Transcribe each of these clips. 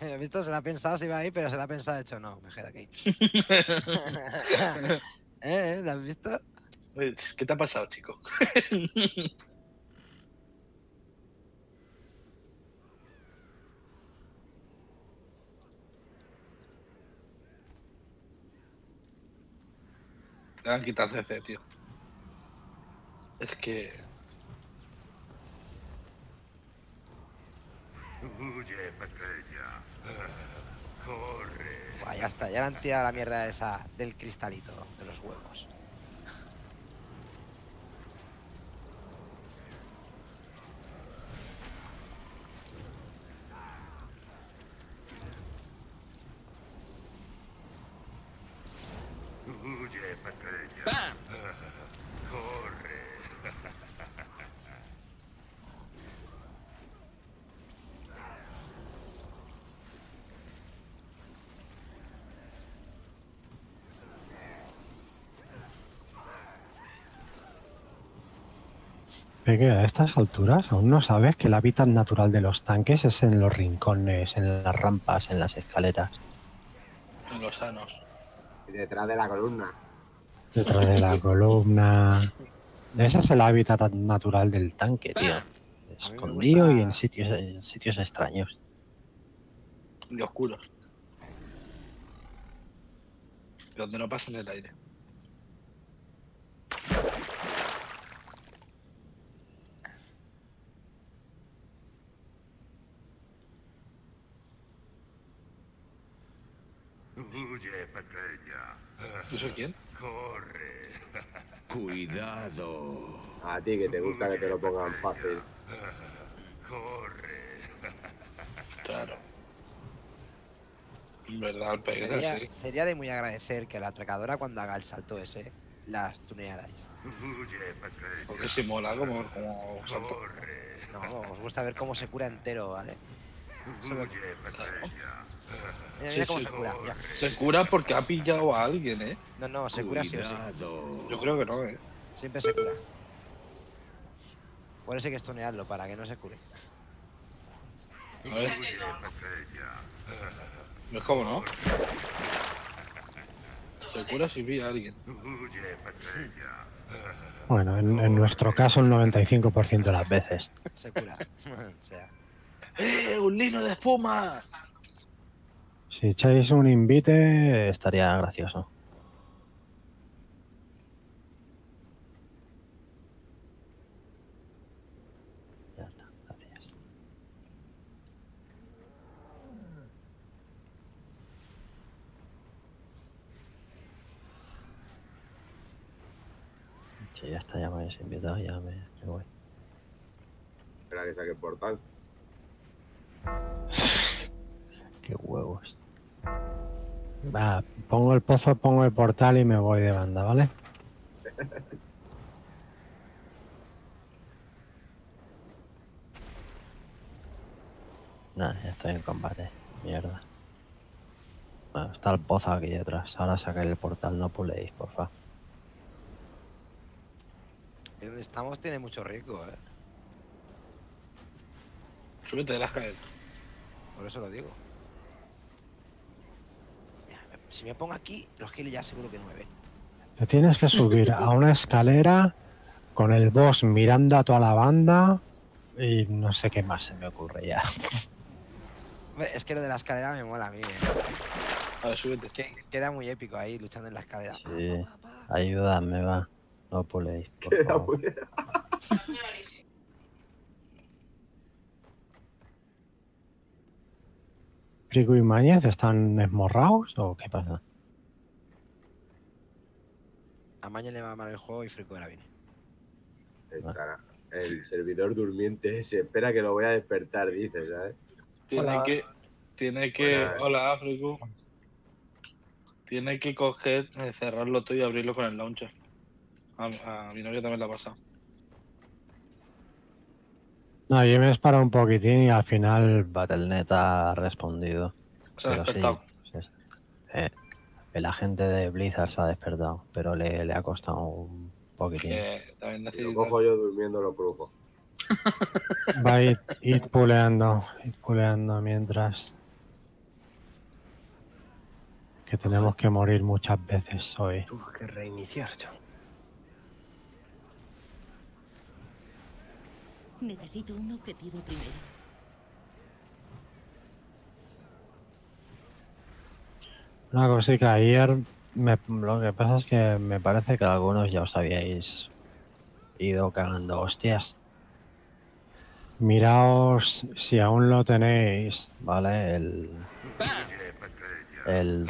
¿Has visto? Se la ha pensado si iba ahí, pero se la ha pensado, hecho no, me quedo aquí. ¿Eh? ¿Eh? ¿Lo has visto? Pues, ¿Qué te ha pasado, chico? Le han quitado CC, tío. Es que. Huye, pequeña. Ya está, ya le han tirado la mierda esa del cristalito, de los huevos. Huye, pequeña. Corre. Peque, a estas alturas aún no sabes que el hábitat natural de los tanques es en los rincones, en las rampas, en las escaleras, En los sanos. Y detrás de la columna. detrás de la columna. Ese es el hábitat natural del tanque, tío. Escondido y en sitios, en sitios extraños. Y oscuros. Donde no pasen el aire. Huye, ¿Eso quién? Corre. Cuidado. A ti que te gusta que te lo pongan fácil. Corre. Claro. En verdad, el peguero Sería, sí. sería de muy agradecer que la atracadora cuando haga el salto ese, las tunearais. Porque si mola como, como salto. Corre. No, os gusta ver cómo se cura entero, ¿vale? Huye, pequeña. Mira, Sí, mira cómo sí. se cura. mira. Se cura porque ha pillado a alguien, ¿eh? No, no, se cura sí o sí. Yo creo que no, ¿eh? Siempre se cura. Por eso hay que estunearlo, para que no se cure. A ver, no es como no. Se cura si pilla a alguien. Bueno, en, en nuestro caso el 95% de las veces. Se cura. o sea, ¡Eh! ¡Un lino de espuma! Si echáis un invite estaría gracioso. Ya está, gracias. Sí, ya está, ya me habéis invitado, ya me, me voy. Espera que saque el portal. Qué huevos. Va, pongo el pozo, pongo el portal y me voy de banda, ¿vale? Nada, ya estoy en combate. Mierda. Bueno, está el pozo aquí detrás. Ahora saqué el portal, no puléis, porfa. y donde estamos tiene mucho riesgo, ¿eh? Súbete de las caer. Por eso lo digo. Si me pongo aquí, los kills ya seguro que nueve. Te tienes que subir a una escalera con el boss mirando a toda la banda y no sé qué más se me ocurre ya. Es que lo de la escalera me mola a mí, ¿eh? A ver, súbete. Que queda muy épico ahí luchando en la escalera. Sí, ayúdame, va. No puléis, por Queda favor. ¿Frico y Mañez están esmorrados o qué pasa? A Maña le va mal el juego y Frico ahora viene. Estará. El servidor durmiente ese. Espera que lo voy a despertar, dice, ¿sabes? Tiene Hola. que. Tiene que. Hola. Hola, Afriku. Tiene que coger, eh, cerrarlo todo y abrirlo con el launcher. A, a mi novia también la pasa. No, yo me he disparado un poquitín y al final Battle.net ha respondido. Se ha sí, despertado. sí, sí. Eh, el agente de Blizzard se ha despertado, pero le, le ha costado un poquitín. Que también lo cojo yo durmiendo, lo crujo. Va a ir, ir puleando, ir puleando mientras. Que tenemos que morir muchas veces hoy. Tuve que reiniciar yo. Necesito un objetivo primero. Una cosita, ayer me- lo que pasa es que me parece que algunos ya os habíais ido cagando hostias. Miraos si aún lo tenéis, ¿vale? El, el.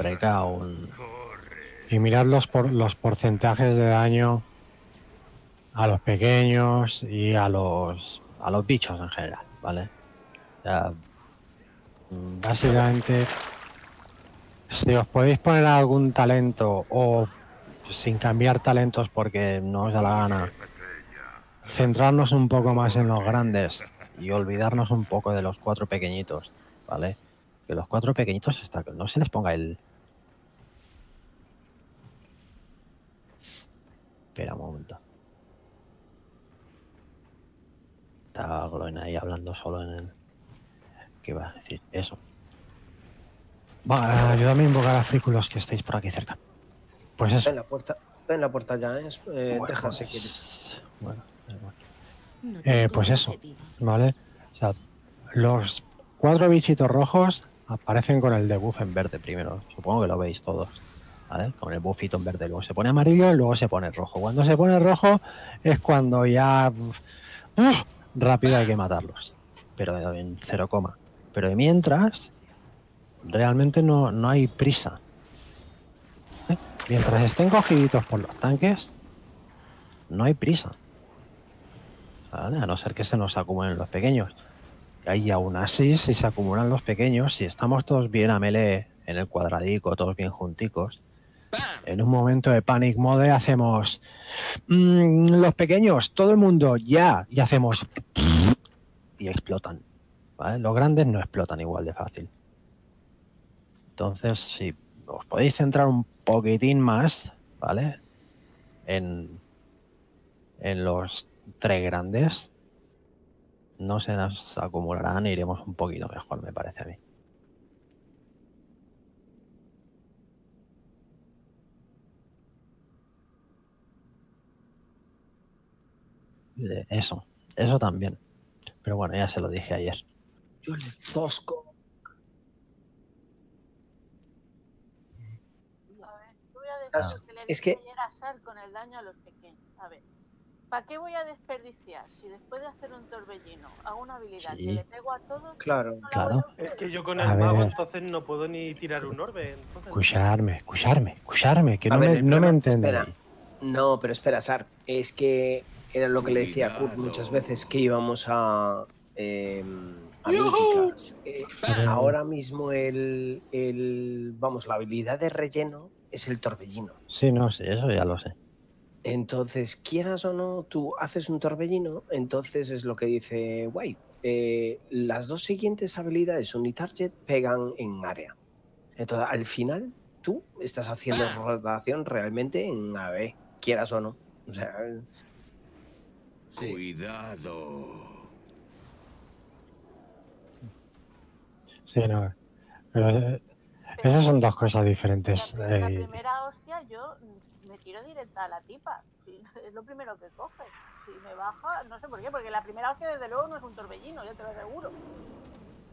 Corre. Y mirad los, por, los porcentajes de daño a los pequeños y a los, a los bichos en general, ¿vale? Mm, básicamente, si os podéis poner algún talento o sin cambiar talentos porque no os da la gana, centrarnos un poco más en los grandes y olvidarnos un poco de los cuatro pequeñitos, ¿vale? Que los cuatro pequeñitos está, no se les ponga el. Espera un momento. Está Gloin ahí hablando solo en el. ¿Qué iba a decir? Eso. Ayúdame a invocar a frículos que estéis por aquí cerca. Pues eso. Está en la puerta. En la puerta ya, ¿eh? Eh, Bueno, Deja si quieres. pues, bueno, da igual. No Eh, pues eso. ¿Vale? O sea, los cuatro bichitos rojos aparecen con el debuff en verde primero. Supongo que lo veis todos. ¿Vale? Con el buffito en verde. Luego se pone amarillo y luego se pone rojo. Cuando se pone rojo es cuando ya. uf, rápido hay que matarlos. Pero en cero coma. Pero mientras. Realmente no, no hay prisa. ¿Eh? Mientras estén cogiditos por los tanques. No hay prisa. ¿vale? A no ser que se nos acumulen los pequeños. Y aún así, si se acumulan los pequeños, si estamos todos bien a melee en el cuadradico, todos bien junticos, en un momento de panic mode hacemos "Mm, los pequeños, todo el mundo, ya, y hacemos y explotan. ¿vale? Los grandes no explotan igual de fácil. Entonces, si os podéis centrar un poquitín más, ¿vale? En, en los tres grandes, no se nos acumularán iremos un poquito mejor, me parece a mí. Eso, eso también. Pero bueno, ya se lo dije ayer. Yo le zosco. A ver, voy a decir Es- lo que le es que- ayer a Sar con el daño a los pequeños. A ver, ¿para qué voy a desperdiciar si después de hacer un torbellino hago una habilidad Sí. que le pego a todos? Claro. no Claro. a? Es que yo con A el mago ver. entonces no puedo ni tirar un orbe. Entonces... Escucharme, escucharme, escucharme, que A no ver, me, no me entendéis. No, pero espera, Sar. Es que era lo que le decía a Kurt muchas veces que íbamos a. eh, a míticas. Eh, ahora mismo el, el. Vamos, la habilidad de relleno es el torbellino. Sí, no sé, eso ya lo sé. Entonces, quieras o no, tú haces un torbellino, entonces es lo que dice White. eh, las dos siguientes habilidades Unitarget pegan en área. Entonces, al final, tú estás haciendo rotación realmente en AB, quieras o no. O sea, Sí. Cuidado. Sí, no. Pero eh, esas son dos cosas diferentes. La, la eh, primera hostia, yo me tiro directa a la tipa. Es lo primero que coge. Si me baja, no sé por qué, porque la primera hostia, desde luego, no es un torbellino, ya te lo aseguro.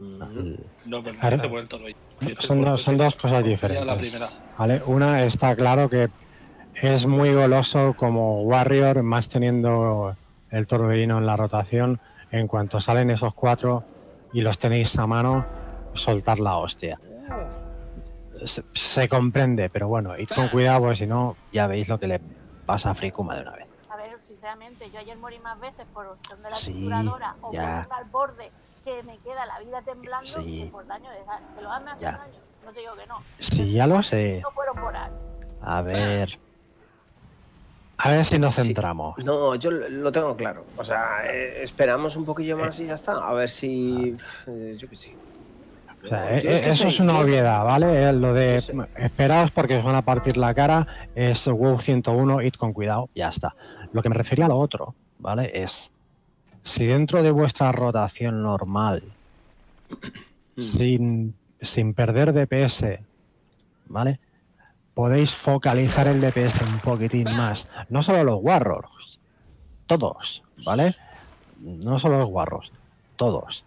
mm, el- No, pero Ahora- no te el torbellino. Son, dos, son dos cosas diferentes. la primera. ¿vale? Una está claro que es muy goloso como Warrior, más teniendo el torbellino en la rotación. En cuanto salen esos cuatro y los tenéis a mano, soltar la hostia. Se, se comprende, pero bueno, id con cuidado, porque si no, ya veis lo que le pasa a Frikuma de una vez. A ver, sinceramente, yo ayer morí más veces por opción de la Sí, trituradora o ya. por al borde que me queda la vida temblando Sí. que por daño de sal. Que lo daño. No te digo que no. Sí, ya lo sé. No ahí. A ver. A ver si nos Sí. centramos. No, yo lo tengo claro. O sea, eh, esperamos un poquillo más y ya está. A ver si. eh, yo qué sé. O sea, Yo eh, es que eso soy- es una yo- obviedad, ¿vale? Lo de esperaos porque os van a partir la cara es WoW 101, id con cuidado, ya está. Lo que me refería a lo otro, ¿vale? Es si dentro de vuestra rotación normal, Mm. sin, sin perder DPS, ¿vale? Podéis focalizar el DPS un poquitín más. No solo los Warriors, todos, ¿vale? No solo los Warriors, todos.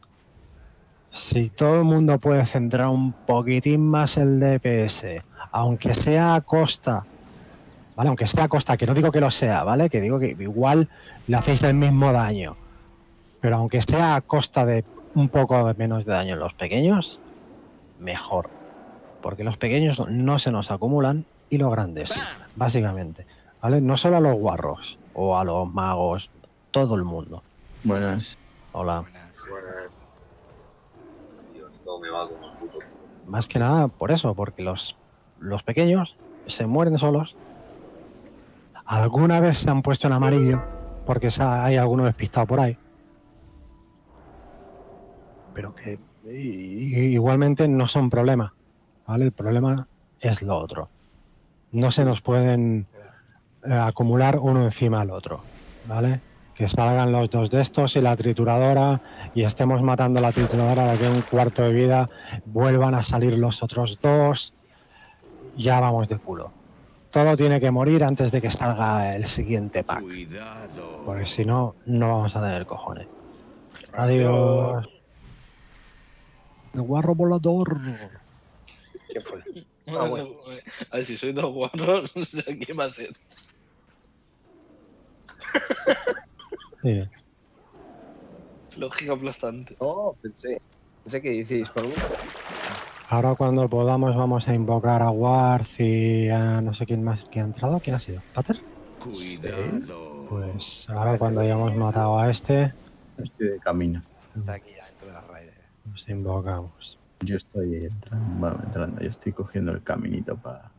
Si todo el mundo puede centrar un poquitín más el DPS, aunque sea a costa, ¿vale? Aunque sea a costa, que no digo que lo sea, ¿vale? Que digo que igual le hacéis el mismo daño. Pero aunque sea a costa de un poco menos de daño en los pequeños, mejor. Porque los pequeños no se nos acumulan y los grandes básicamente. ¿Vale? No solo a los guarros o a los magos, todo el mundo. Buenas. Hola. Buenas. Bueno, Dios, todo me va como el puto. Más que nada por eso, porque los, los pequeños se mueren solos. Alguna vez se han puesto en amarillo, porque hay alguno despistado por ahí. Pero que igualmente no son problema. ¿Vale? El problema es lo otro. No se nos pueden eh, acumular uno encima del otro. ¿Vale? Que salgan los dos de estos y la trituradora y estemos matando a la trituradora de aquí a un cuarto de vida vuelvan a salir los otros dos, ya vamos de culo. Todo tiene que morir antes de que salga el siguiente pack, Cuidado. porque si no, no vamos a tener cojones. Adiós. El guarro volador. ¿Quién fue? A ver, si soy dos guarros, no sé quién va a ser. Sí. Lógica aplastante. Oh, pensé. Pensé que decís por mí. Ahora cuando podamos vamos a invocar a Warth y a no sé quién más que ha entrado. ¿Quién ha sido? ¿Pater? Cuidado. Pues ahora cuando hayamos matado a este, Estoy de camino. Está aquí ya dentro de las raíces. nos invocamos. Yo estoy entrando, bueno, entrando, yo estoy cogiendo el caminito para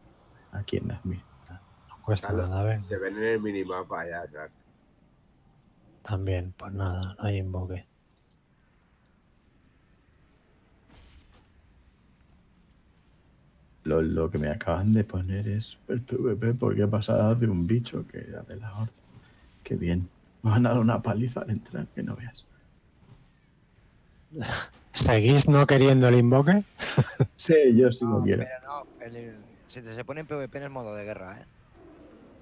aquí en las mismas. No cuesta Claro. nada, ¿ves? se ven en el minimapa ya, Jack. También, pues nada, no hay invoque. Lo, lo que me acaban de poner es el PvP porque he pasado de un bicho que era de la horda. Qué bien. Me van a dar una paliza al entrar, que no veas. ¿Seguís no queriendo el invoque? Sí, yo sí lo No, quiero. pero no, el- el- si te se pone en PvP en el modo de guerra, ¿eh?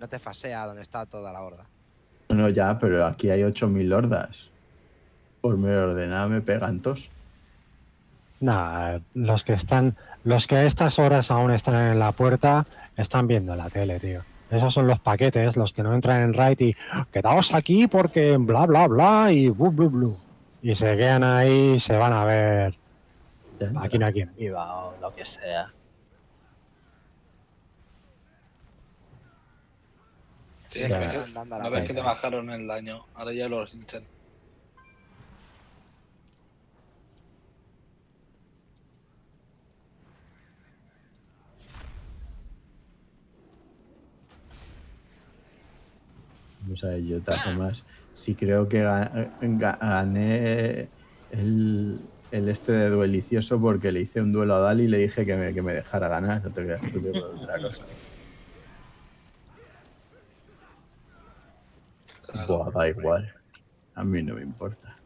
No te fasea donde está toda la horda. No, ya, pero aquí hay 8.000 hordas. Por mi ordenada me pegan todos. Nah, los que están, los que a estas horas aún están en la puerta, están viendo la tele, tío. Esos son los paquetes, los que no entran en raid y quedaos aquí porque bla bla bla y blu blu blu. Y se quedan ahí y se van a ver no hay quien viva o lo que sea. Sí, a que ver, andando a la a ver que te bajaron el daño. Ahora ya los hinchan. O sea, yo de todas formas, sí creo que ga- gané el, el este de duelicioso porque le hice un duelo a Dali y le dije que me, que me dejara ganar. No te creas que otra cosa. Buah, da igual. A mí no me importa.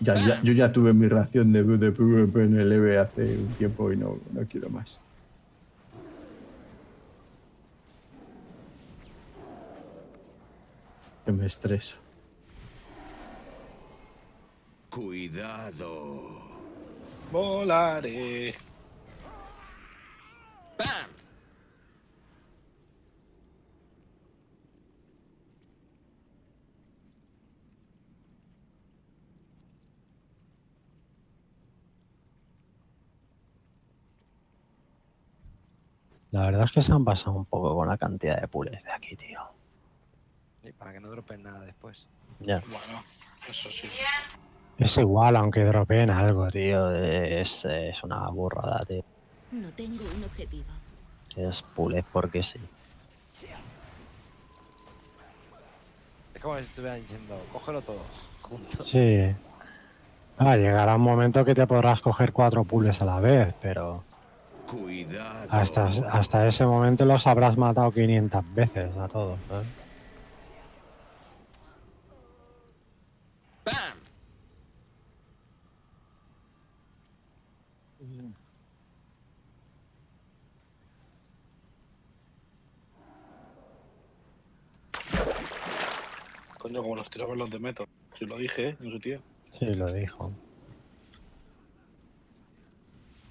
Ya, ya- yo ya tuve mi ración de, de PvP en el EVE hace un tiempo y no, no quiero más. Que me estreso. Cuidado. Volaré. La verdad es que se han pasado un poco con la cantidad de pules de aquí, tío. Y para que no dropen nada después. Ya. Bueno, eso sí. Es igual, aunque dropeen algo, tío. Es, es una burrada, tío. No tengo un objetivo. Es pules porque sí. Es como si estuvieran diciendo, cógelo todo junto. Sí. Ah, llegará un momento que te podrás coger cuatro pules a la vez, pero Cuidado. hasta, hasta ese momento los habrás matado 500 veces a todos. ¿eh? Coño, como los tiraban los de Metal. Si lo dije, ¿eh? En su tío. Sí, lo dijo.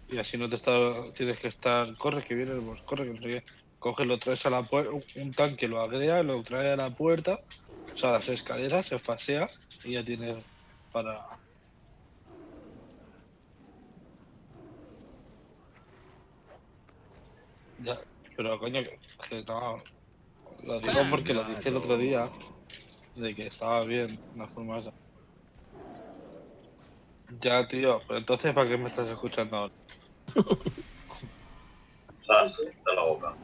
Y así no te está, tienes que estar. Corre que viene el boss, corre que no sé qué. Coges, lo traes a la puerta. Un tanque lo agrega, lo trae a la puerta. O sea, a las escaleras, se fasea y ya tienes para. Ya, pero coño, que, que no. Lo digo porque lo dije el otro día. De que estaba bien la forma esa. Ya, tío, pero entonces ¿para qué me estás escuchando ahora? Sas, de la boca.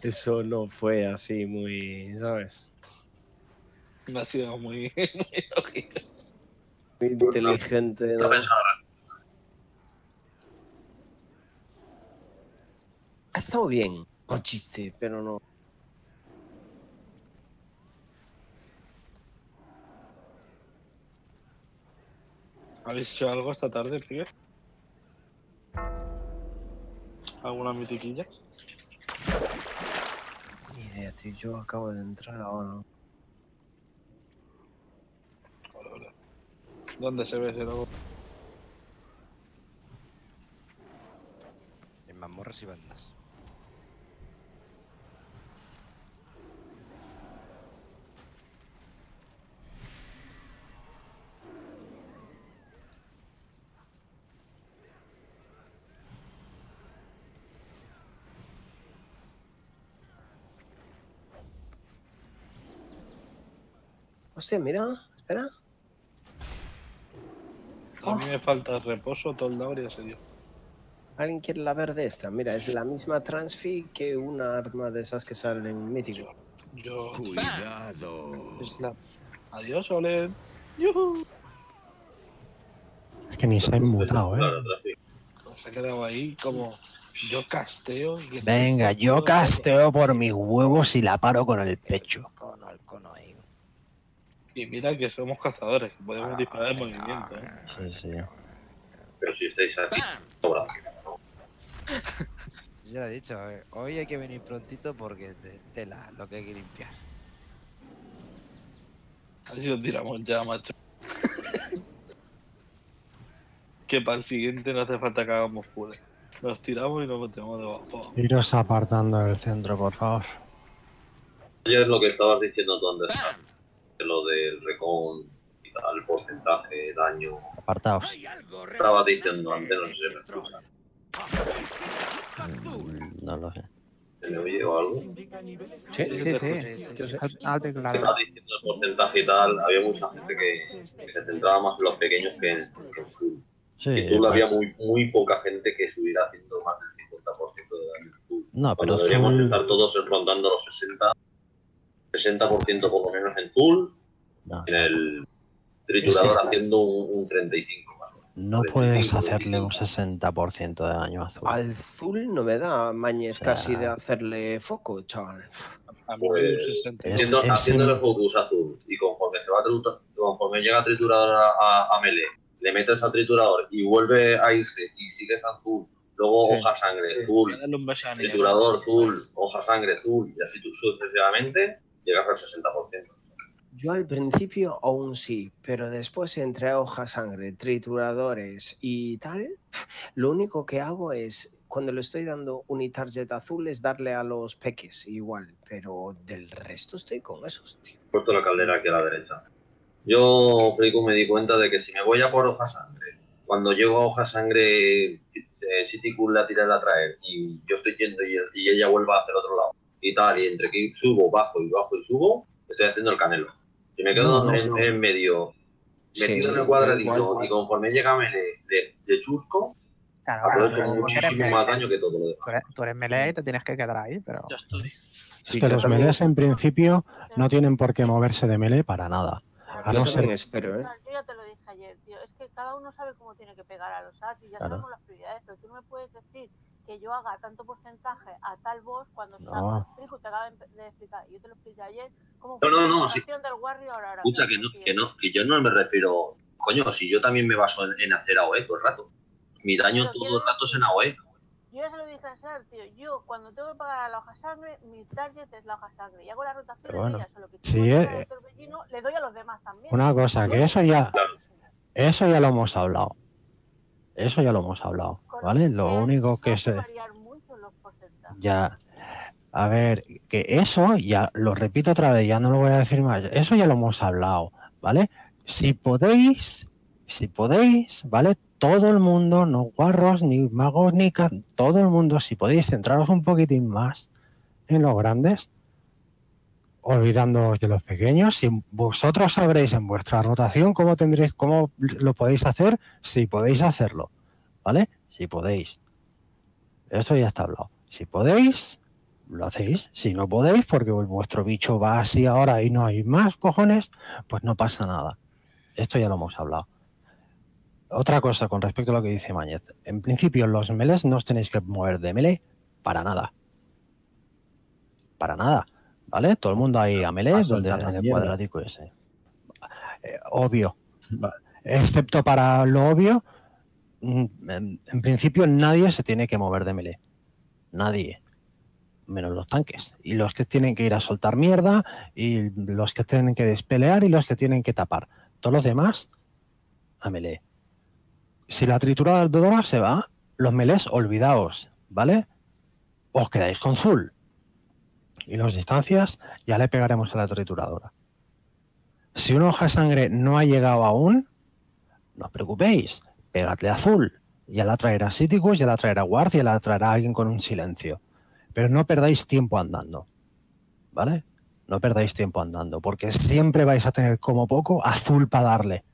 Eso no fue así muy, ¿sabes? Me ha sido muy, muy lógico. Muy inteligente. ¿Qué ¿no? pensaba? Ha estado bien. Un chiste, pero no. ¿Habéis hecho algo esta tarde, pibe? ¿Alguna mitiquilla? Ni idea, tío. Yo acabo de entrar ahora. Vale, vale. ¿Dónde se ve ese logo? En mazmorras y bandas. Hostia, mira, espera. A mí me falta reposo, toldador y asedio. ¿Alguien quiere la verde esta? Mira, es la misma transfi que una arma de esas que salen en Mítico. Yo. Cuidado. Es la... Adiós, Olen. ¡Yuhu! Es que ni se ha inmutado, ¿eh? Se ha quedado ahí como. Yo casteo. y que- Venga, yo casteo por mis huevos y la paro con el pecho. Y mira que somos cazadores, que podemos Ah, disparar en movimiento, ¿eh? Sí, sí. Pero si estáis aquí, sobra. Yo ya lo he dicho, eh, hoy hay que venir prontito porque te- tela lo que hay que limpiar. Así lo tiramos ya, macho. que para el siguiente no hace falta que hagamos puzzle. Nos tiramos y nos metemos debajo. Iros apartando del centro, por favor. Ayer lo que estabas diciendo tú antes, de lo del recon y tal, porcentaje, daño. Apartaos. Estabas diciendo antes, no sé si me escucha. Mm, No lo sé. ¿Se me oye o algo? Sí, Sí, sí, sí, sí. sí, Yo sé. Alto y claro. Estabas diciendo el porcentaje y tal, había mucha gente que, que se centraba más en los pequeños que en, que en full. Sí, full pues- había muy, muy poca gente que estuviera haciendo más del 50% de daño en full. No, Cuando pero deberíamos Zul- estar todos rondando los 60, 60% por lo menos en full, no, en el triturador haciendo un, un 35 más. o menos. no 35, puedes hacerle un 25. 60% de daño azul. Al Zul no me da mañez O sea, casi de hacerle foco, chaval. A mí Pues, 60. Es- Haciendo, es haciéndole en- focus azul y conforme se va conforme llega triturador a, a, a melee, le metes al triturador y vuelve a irse y sigues azul, luego Sí. hoja sangre, azul, a a triturador azul, hoja sangre azul y así tú sucesivamente llegas al 60%. Yo al principio aún sí, pero después entre hojas sangre, trituradores y tal, lo único que hago es, cuando le estoy dando un target azul, es darle a los peques igual, pero del resto estoy con esos, tío. He puesto la caldera aquí a la derecha. Yo, Frico, me di cuenta de que si me voy a por hoja sangre, cuando llego a hoja sangre, eh, City Cool la tira a traer y yo estoy yendo y, y ella vuelva hacia el otro lado y tal, y entre que subo, bajo y bajo y subo, estoy haciendo el canelo. Si me quedo No, no, en, no. en medio, Sí, metido en el cuadradito igual, igual. y conforme llega melee de, de chusco, Claro, aprovecho muchísimo más daño que todo lo demás. tú eres- Tú eres melee y te tienes que quedar ahí, pero. Ya estoy. Es Sí, que yo los también- melees en principio no tienen por qué moverse de melee para nada. A Yo no ser espero, ¿eh? Yo ya te lo dije ayer, tío. Es que cada uno sabe cómo tiene que pegar a los as y ya Claro. sabemos las prioridades. Pero tú no me puedes decir que yo haga tanto porcentaje a tal boss cuando No. está Trijo, te acaba de de explicar. Yo te lo expliqué ayer. Cómo No, no, no, la sí. del Warrior ahora. Escucha, que no, que no, que yo no me refiero. Coño, si yo también me baso en, en hacer AOE todo el rato. Mi daño Pero todo el rato es en AOE. Yo ya se lo dije a Sar, tío. Yo, cuando tengo que pagar a la hoja sangre, mi target es la hoja sangre. Y hago la rotación de bueno, días, solo que que pagar eh, el le doy a los demás también. Una cosa, que eso ya, eso ya lo hemos hablado. Eso ya lo hemos hablado, ¿vale? Lo único que se, ya, a ver, que eso ya, lo repito otra vez, ya no lo voy a decir más, eso ya lo hemos hablado, ¿vale? Si podéis, si podéis, ¿vale? Todo el mundo, no guarros, ni magos, ni ca- todo el mundo, si podéis centraros un poquitín más en los grandes, olvidándoos de los pequeños, si vosotros sabréis en vuestra rotación cómo tendréis, cómo lo podéis hacer, si podéis hacerlo, ¿vale? Si podéis. Eso ya está hablado. Si podéis, lo hacéis. Si no podéis, porque vuestro bicho va así ahora y no hay más cojones, pues no pasa nada. Esto ya lo hemos hablado. Otra cosa con respecto a lo que dice Mañez. En principio, los meles no os tenéis que mover de melee para nada. Para nada. ¿Vale? Todo el mundo ahí a melee, donde en el mierda. cuadradico ese. Eh, obvio. Vale. Excepto para lo obvio, mm, en, en principio nadie se tiene que mover de melee. Nadie. Menos los tanques. Y los que tienen que ir a soltar mierda, y los que tienen que despelear, y los que tienen que tapar. Todos los demás, a melee. Si la trituradora se va, los melés, olvidaos, ¿vale? Os quedáis con Zul. Y las distancias ya le pegaremos a la trituradora. Si una hoja de sangre no ha llegado aún, no os preocupéis, pegadle azul. Ya la traerá Siticus, ya la traerá Ward, ya la traerá alguien con un silencio. Pero no perdáis tiempo andando. ¿Vale? No perdáis tiempo andando, porque siempre vais a tener como poco azul para darle.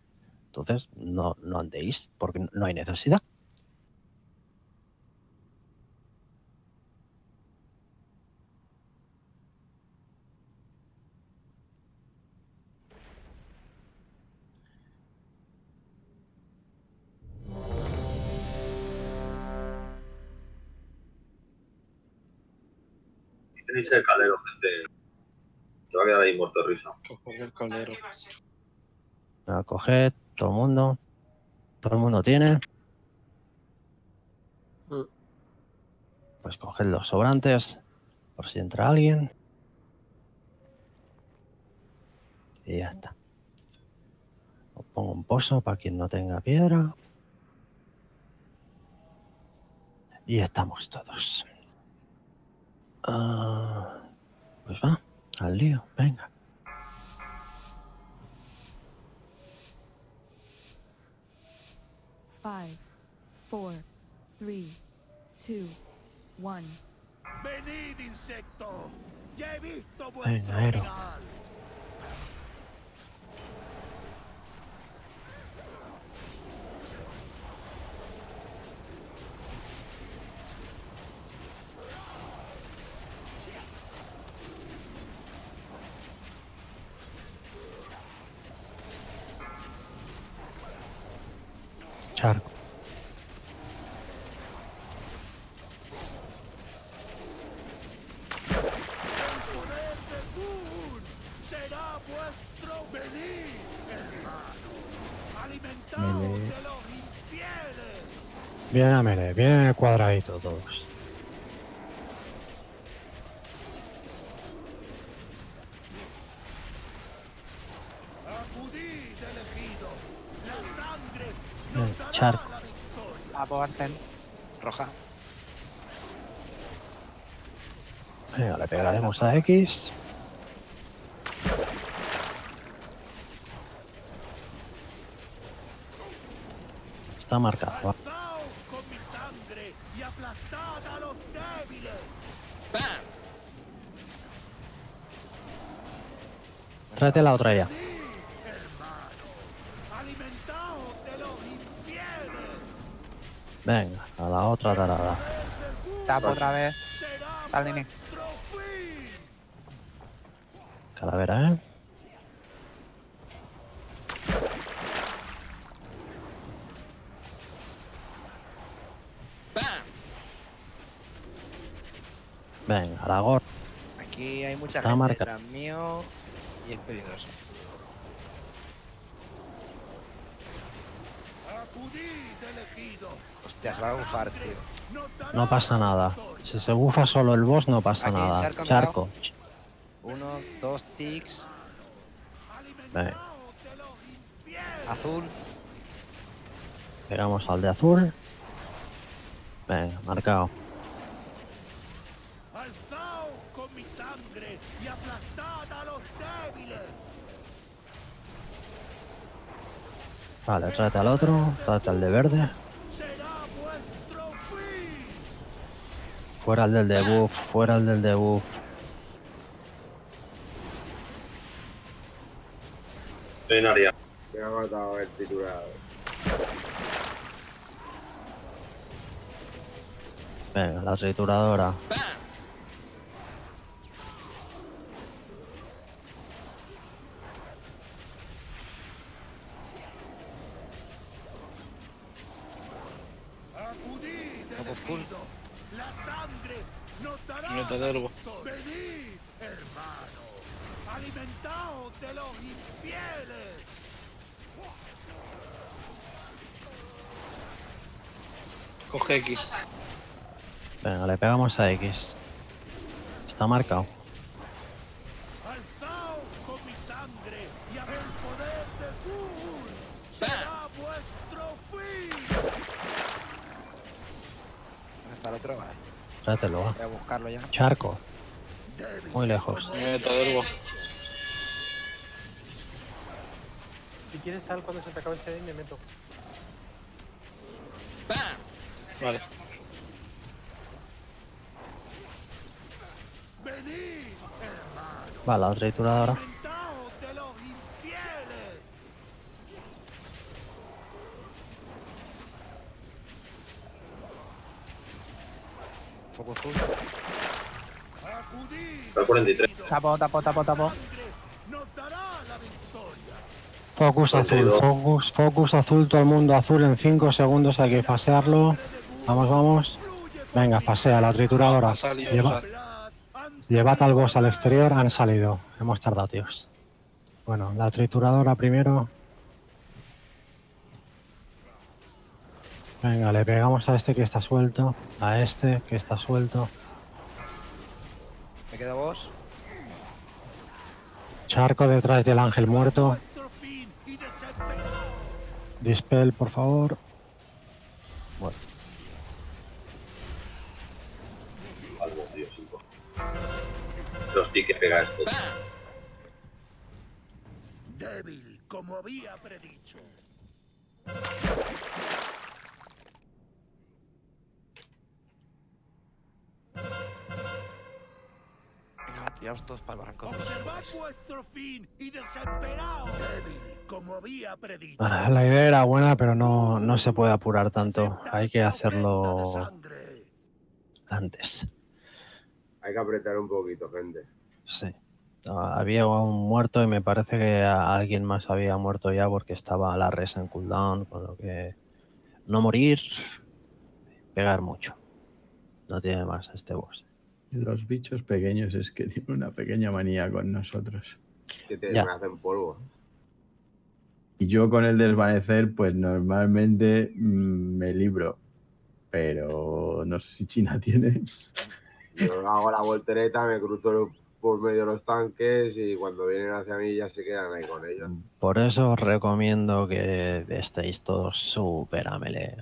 Entonces, no, no andéis, porque no hay necesidad. Tenéis el calero, gente. Te va a quedar ahí muerto de risa. Coger el caldero. A coger, todo el mundo. Todo el mundo tiene. Pues coged los sobrantes, por si entra alguien. Y ya está. Os pongo un pozo para quien no tenga piedra. Y estamos todos. Ah, pues va, al lío, venga. Five, four, three, two, one. Venid, insecto. Ya he visto Venga, Ero. Vienen a melee, vienen en el cuadradito todos. Acudid, elegido. La sangre El charco. Aporten. Roja. Venga, le pegaremos a X. Está marcado. Tráete la otra ya. Venga, a la otra tarada. Tapo otra vez. Salini. Calavera, ¿eh? Venga, a la gorra. Aquí hay mucha Está gente marca- detrás mío y es peligroso. Hostia, se va a bufar, tío. No pasa nada. Si se bufa solo el boss, no pasa Aquí, nada. charco, Charco. Uno, dos ticks. Venga, Azul. pegamos al de azul. Venga, marcado. Vale, tráete al otro. Tráete al de verde. Fuera el del debuff, fuera el del debuff. Estoy en área. Me ha matado el titular. Venga, la trituradora. Full. La sangre No te dergo. Venid, hermano. Alimentaos de los infieles. Coge X. Venga, le pegamos a X. Está marcado. ¿Dónde está el otro? Vale. Va. Voy a buscarlo ya. Charco. Muy lejos. Eh, te dergo. Si quieres sal cuando se te acabe el CD y me meto. Vale. Venid, hermano. Va, la trituradora. Alimentaos Foco azul. Está el 43. Tapo, tapo, tapo, tapo. Focus azul, 42. focus, focus azul, todo el mundo azul en 5 segundos hay que fasearlo. Vamos, vamos. Venga, fasea la trituradora. Salido, Lleva- llevad al boss al exterior, han salido. Hemos tardado, tíos. Bueno, la trituradora primero. Venga, le pegamos a este que está suelto, a este que está suelto. ¿Me queda vos? Charco detrás del ángel muerto. Dispel, por favor. Bueno, Algo, tío, cinco. Los que pega esto. Débil, como había predicho. Venga, va, tiraos todos para el barranco. Observad vuestro fin y desesperaos. Como había predicho. La idea era buena, pero no, no se puede apurar tanto. Hay que hacerlo antes. Hay que apretar un poquito, gente. Sí. Había un muerto y me parece que a- alguien más había muerto ya porque estaba la res en cooldown, con lo que no morir, pegar mucho. No tiene más este boss. Los bichos pequeños es que tienen una pequeña manía con nosotros. Que te hacen polvo. Y yo con el desvanecer, pues normalmente mm, me libro. Pero no sé si China tiene. Yo hago la voltereta, me cruzo por medio de los tanques y cuando vienen hacia mí ya se quedan ahí con ellos. Por eso os recomiendo que estéis todos súper a melee.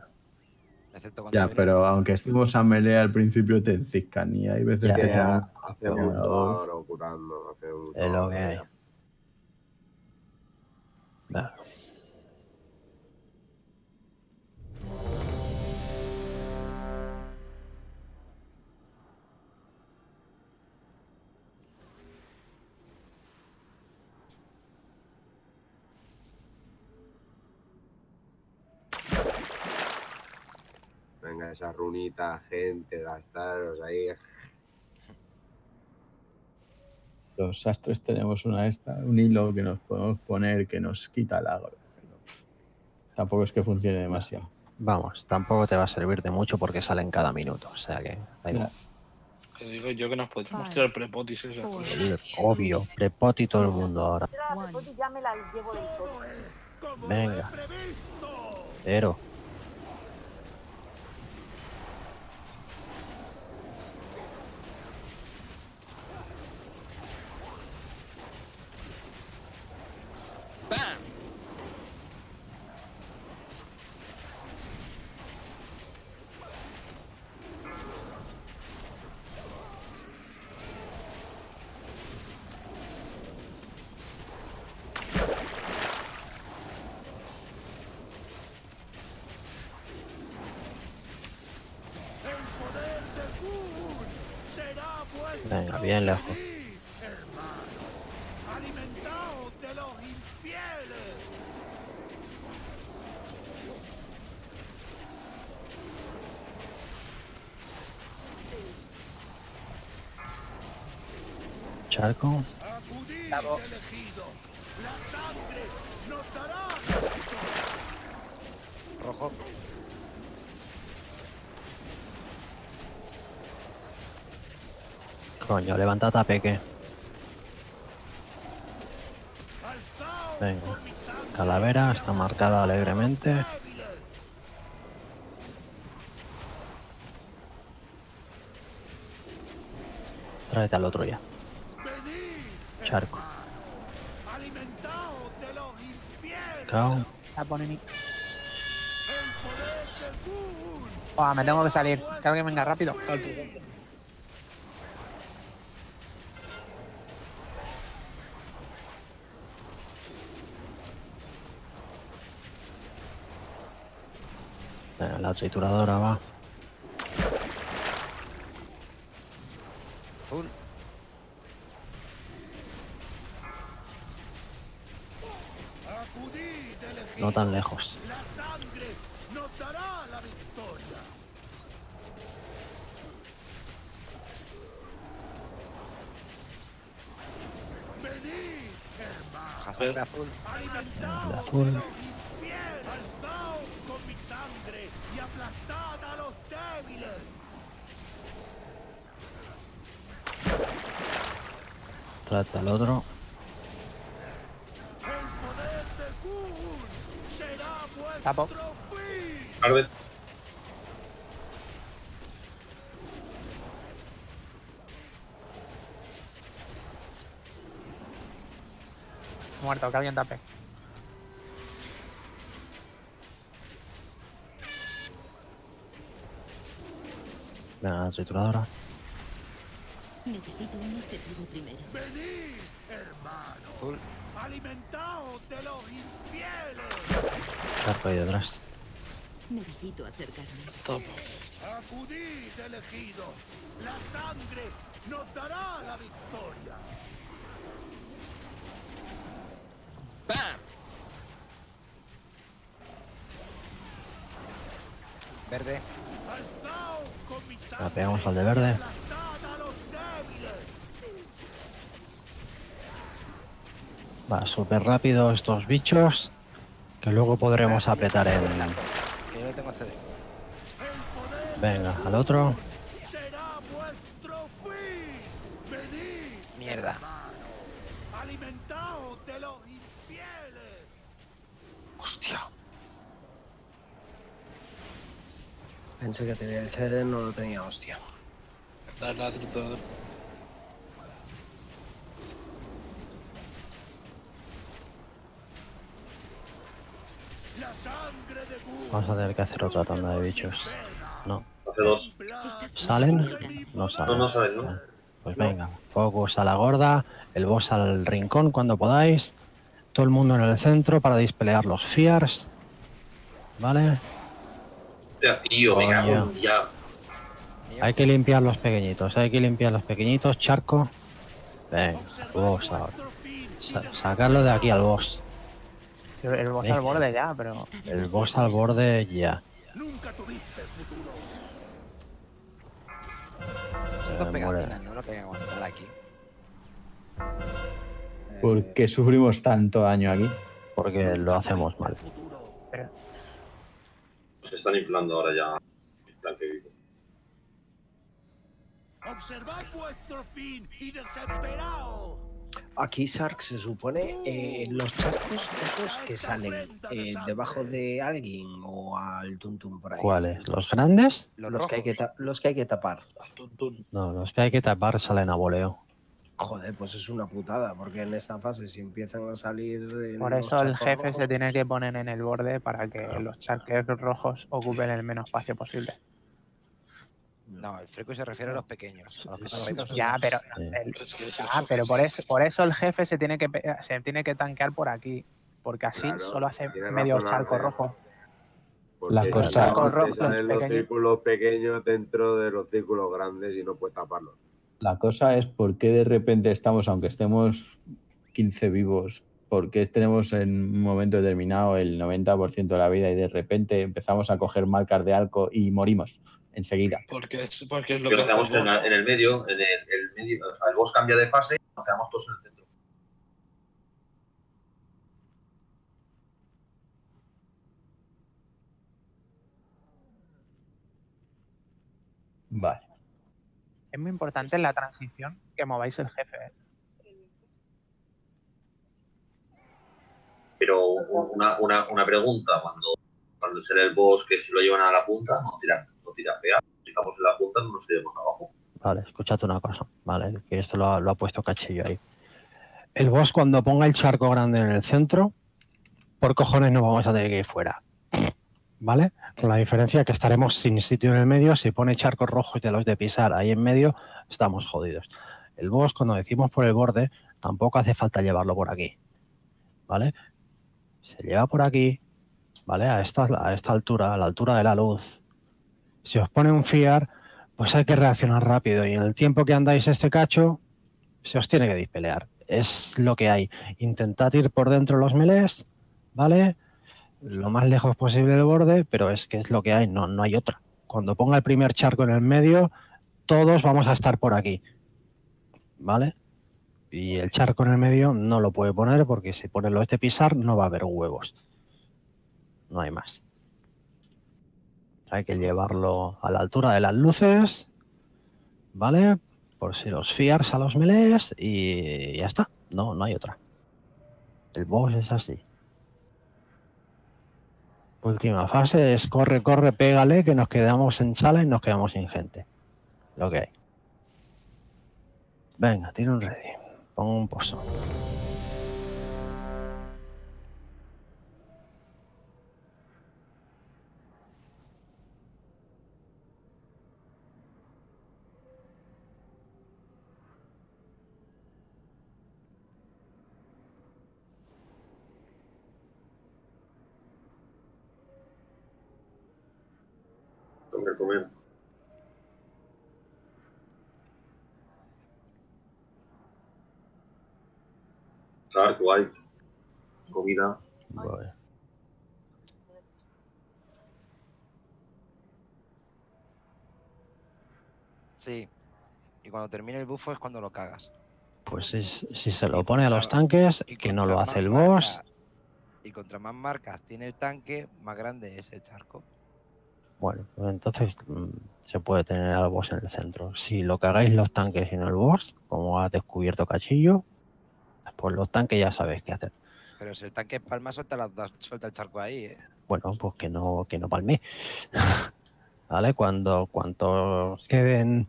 Excepto cuando Ya, viene- pero aunque estemos a melee al principio te enciscan y hay veces Ya, que ya. Hace ahora curando, hace mucho Es lo que hay. Va. Venga, esa runita, gente, gastaros ahí. los sastres tenemos una esta, un hilo que nos podemos poner que nos quita el agro. Tampoco es que funcione demasiado. Vamos, tampoco te va a servir de mucho porque salen cada minuto. O sea que da igual. Te digo yo que nos podríamos tirar prepotis. Obvio, prepoti todo el mundo ahora. Yo la Pepoti ya me la llevo del todo. Venga. Pero, Charco. Acudid, elegidos. La sangre nos dará la victoria. Rojo. Coño, levántate a Peque. Venga. Calavera está marcada alegremente. Tráete al otro ya. Me tengo que salir. Que alguien venga rápido. La trituradora va. No tan lejos. La sangre nos dará la victoria. Tapo. Arde. Muerto, que alguien tape. Venga, la trituradora. Necesito un objetivo primero. Venid, hermanos. Azul. Alimentaos de los infieles. Ahí detrás. Necesito acercarme. Acudid, elegidos. La sangre nos dará la victoria. Verde. Mi sangre. La pegamos al de verde. Aplastad a los débiles. Va súper rápido estos bichos. Que luego podremos apretar en. Que yo le tengo CD. Venga, al otro. Será vuestro fin. Venid, Mierda. alimentaos de los infieles. Hostia. Pensé que tenía el CD, no lo tenía, hostia. La, la trituradora. Vamos a tener que hacer otra tanda de bichos. No. Hace dos. ¿Salen? No No, salen. no saben, ¿no? Pues venga, focus a la gorda, el boss al rincón cuando podáis, todo el mundo en el centro para dispelear los Fears. ¿Vale? Hostia, tío, Coño. ya. Hay que limpiar los pequeñitos, hay que limpiar los pequeñitos, charco. Venga, boss ahora. Sa- sacarlo de aquí al boss. El, boss Venga. al borde ya, pero. El boss al borde ya. nunca tuviste futuro. Son dos pegatinas, ¿no? Lo que hay que aguantar aquí. ¿Por qué sufrimos tanto daño aquí? Porque lo hacemos mal. Se están inflando ahora ya. En plan que vivo. Observad vuestro fin y desesperaos. Aquí, Sark, se supone eh, los charcos esos que salen eh, debajo de alguien o al tuntum por ahí. ¿Cuáles? ¿Los grandes? Los, que hay que los que hay que tapar. No, los que hay que tapar salen a voleo. Joder, pues es una putada, porque en esta fase si empiezan a salir... Por eso el charcos jefe rojos, se tiene que poner en el borde para que los charques rojos ocupen el menos espacio posible. No, el freco se refiere a los pequeños. A los que. Ya, pero, el- ah, pero por eso, por eso el jefe se tiene que se tiene que tanquear por aquí, porque así Claro, solo hace medio razón, charco rojo. Porque Las salen los pequeños. círculos pequeños dentro de los círculos grandes y no puedes taparlos. La cosa es por qué de repente estamos, aunque estemos 15 vivos, por qué tenemos en un momento determinado el 90% de la vida y de repente empezamos a coger marcas de alco y morimos enseguida. Porque es, porque es lo que en, el medio, en el, el medio, o sea, el boss cambia de fase y nos quedamos todos en el centro. Vale. Es muy importante en la transición que mováis el jefe. ¿eh? Pero una, una, una pregunta, cuando, cuando será el boss que si lo llevan a la punta, no tiran, pega. Si estamos en la punta, no nos iremos abajo. Vale, escúchate una cosa, ¿vale? Que esto lo ha, lo ha puesto Cachillo ahí. El boss cuando ponga el charco grande en el centro, por cojones no vamos a tener que ir fuera. ¿Vale? Con la diferencia que estaremos sin sitio en el medio, si pone charcos rojos de los de pisar ahí en medio, estamos jodidos. El boss, cuando decimos por el borde, tampoco hace falta llevarlo por aquí. ¿Vale? Se lleva por aquí, ¿vale? A esta, a esta altura, a la altura de la luz. Si os pone un fiar, pues hay que reaccionar rápido y en el tiempo que andáis este cacho se os tiene que dispelear. Es lo que hay. Intentad ir por dentro los melés, ¿vale? Lo más lejos posible del borde, pero es que es lo que hay, no, no hay otra. Cuando ponga el primer charco en el medio, todos vamos a estar por aquí, ¿vale? Y el charco en el medio no lo puede poner porque si pone los de pisar no va a haber huevos. No hay más. Hay que llevarlo a la altura de las luces, ¿vale? Por si los fiars a los melees y ya está. No, no hay otra. El boss es así. Última fase es corre, corre, pégale, que nos quedamos en sala y nos quedamos sin gente. Lo que hay. Venga, tira un ready. Pon un pozo. Comer. Charco hay. Comida. Vale. Sí. Y cuando termine el bufo es cuando lo cagas. Pues si, si se lo pone a los tanques, que no lo hace el boss, Y contra más marcas tiene el tanque, más grande es el charco. Bueno, pues entonces mm, se puede tener al boss en el centro. Si lo cagáis los tanques y no el boss, como ha descubierto Cachillo, pues los tanques ya sabéis qué hacer. Pero si el tanque palma, suelta, las dos- suelta el charco ahí. ¿eh? Bueno, pues que no, que no palme. ¿Vale? Cuando, cuando queden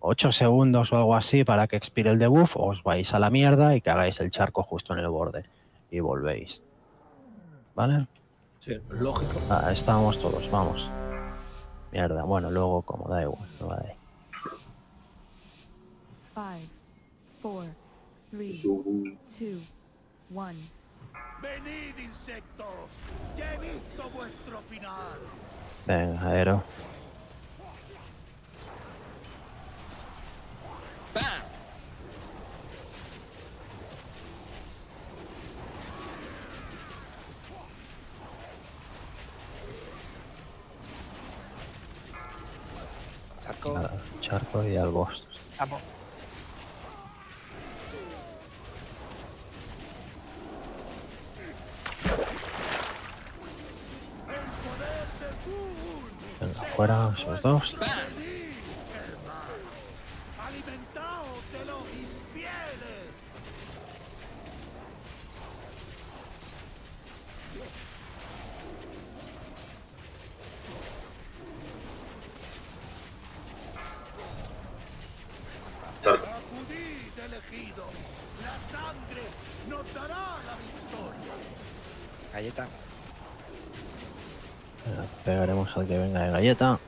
8 segundos o algo así para que expire el debuff, os vais a la mierda y cagáis el charco justo en el borde. Y volvéis. ¿Vale? Sí, lógico. Ah, estábamos todos, vamos. Mierda, bueno, luego como da igual, no va de ahí. Five, four, three, two, one. Venid, insectos. Ya he visto vuestro final. Venga, Aero. Charco. Nada, charco y al boss. Vamos. Venga, fuera esos dos. La sangre nos dará la victoria. Galleta. Pegaremos al que venga de galleta.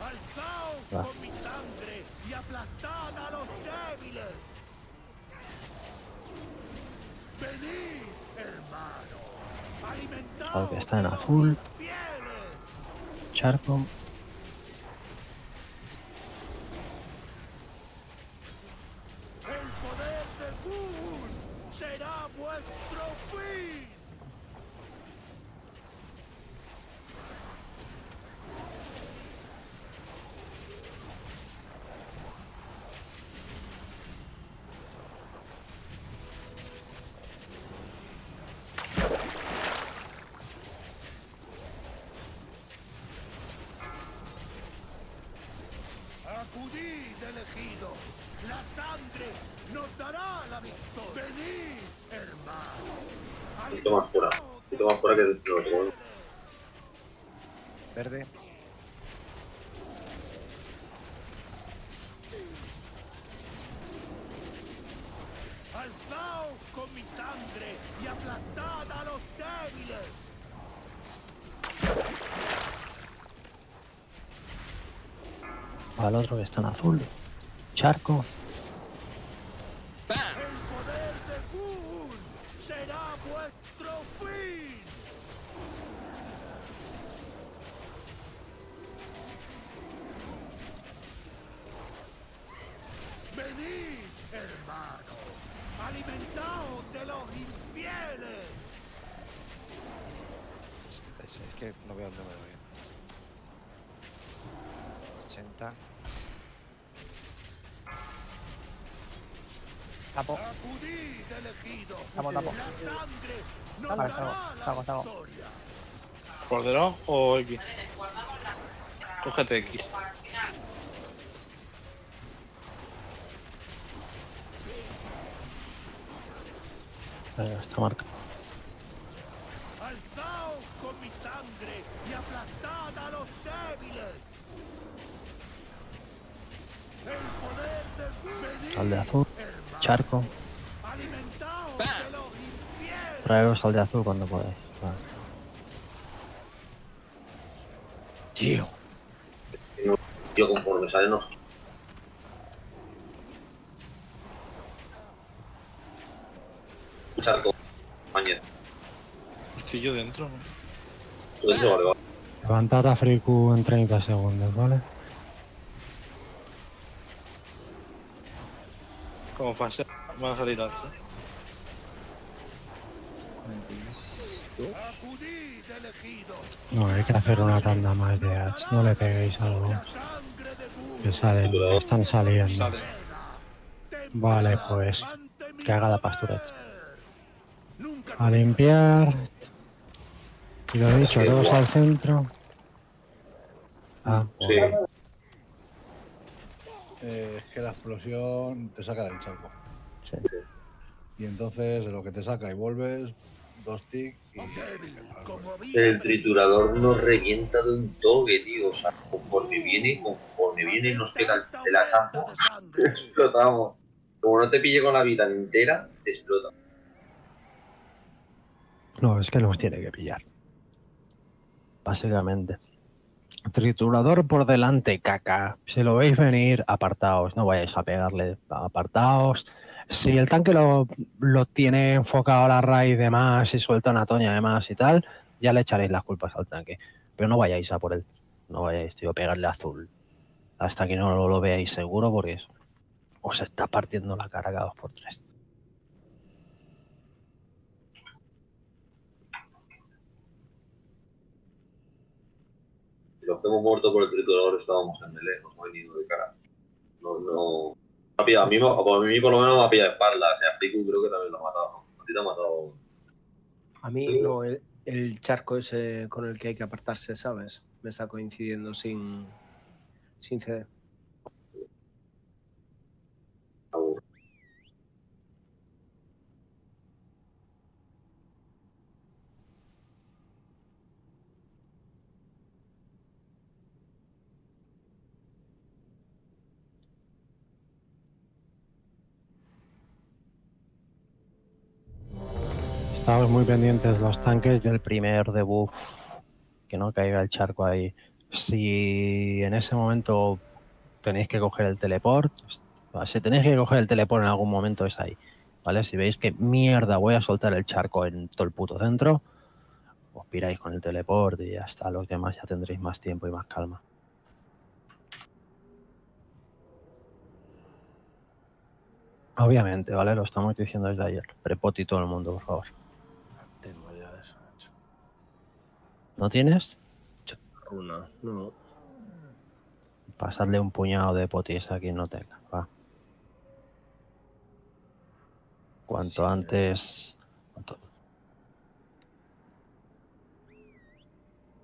Alzaos Va. con mi sangre y aplastad a los débiles. Venid, hermano. Alimentaos Al que está en azul. charco. Al otro que Cógete X. Venga, está marcado. Alzaos con mi sangre y aplastad a los débiles. El poder Al de azul. Charco. alimentaos de los infieles. Traeros al de azul cuando podáis. Vale. Levantad a Friku en 30 segundos, ¿vale? Como fase van a salir. No, hay que hacer una tanda más de ads. No le peguéis algo. Que salen, están saliendo. Vale, pues que haga la pastura. A limpiar. Y lo dicho, todos al centro. Ah, Sí. Eh, es que la explosión te saca del charco. Sí. Y entonces lo que te saca y vuelves, dos tics y. El triturador nos revienta de un toque, tío. O sea, conforme viene, conforme viene, nos pega el pelotazo. Explotamos. Como no te pille con la vida entera, te explota. No, es que nos tiene que pillar. Básicamente. Triturador por delante, caca. Si lo veis venir, apartaos. No vayáis a pegarle. Apartaos. Si el tanque lo, lo tiene enfocado a la raíz y demás y suelta una toña además y tal, ya le echaréis las culpas al tanque. Pero no vayáis a por él. No vayáis, tío, a pegarle azul. Hasta que no lo, lo veáis seguro porque os está partiendo la cara cada dos por tres. Los que hemos muerto por el triturador estábamos en melee, nos hemos venido de cara. No, no. A, mí, a mí por lo menos me ha pillado espalda. O sea, Friku creo que también lo ha matado. A ti te ha matado. A mí no, el, el charco ese con el que hay que apartarse, ¿sabes? Me está coincidiendo sin, sin CD. Estamos muy pendientes los tanques del primer debuff, que no caiga el charco ahí. Si en ese momento tenéis que coger el teleport, si tenéis que coger el teleport en algún momento es ahí, ¿vale? Si veis que mierda voy a soltar el charco en todo el puto centro, os piráis con el teleport y ya está. Los demás ya tendréis más tiempo y más calma. Obviamente, ¿vale? Lo estamos diciendo desde ayer. Prepoti todo el mundo, por favor. Tengo ya eso hecho. ¿No tienes? Una, no. Pasadle un puñado de potis a quien no tenga. Va. Cuanto antes. cuanto-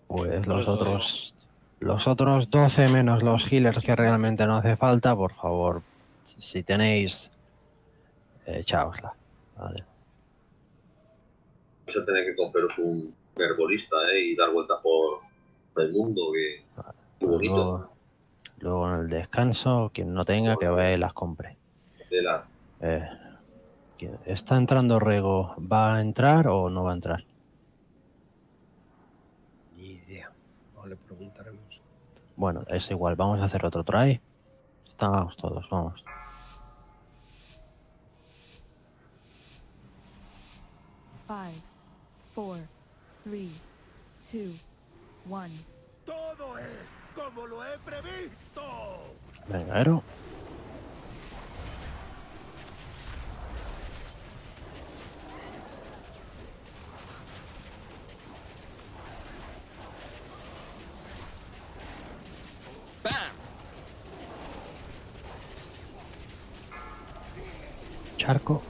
Pues los otros. Los otros 12 menos los healers que realmente no hace falta, por favor. Si tenéis. Echaosla. Vale. Vais a tener que cogeros un herbolista ¿eh? y dar vueltas por el mundo. Que qué Pues bonito. luego, luego en el descanso, quien no tenga, que vaya y las compre. De la... Eh, ¿quién- ¿Está entrando Rego? ¿Va a entrar o no va a entrar? Ni idea. No le preguntaremos. Bueno, es igual, vamos a hacer otro try. Estamos todos, vamos. Five, four, three, two, one. Todo es como lo he previsto. Venga, Ero. Charco.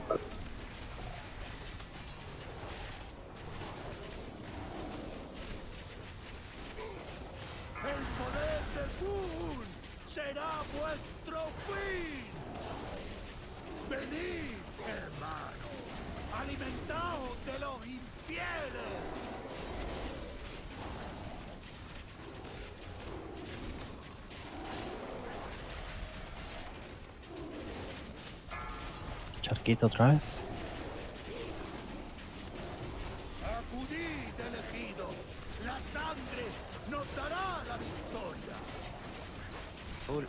Charquito otra vez. Acudid, elegidos. La sangre nos dará la victoria. Azul.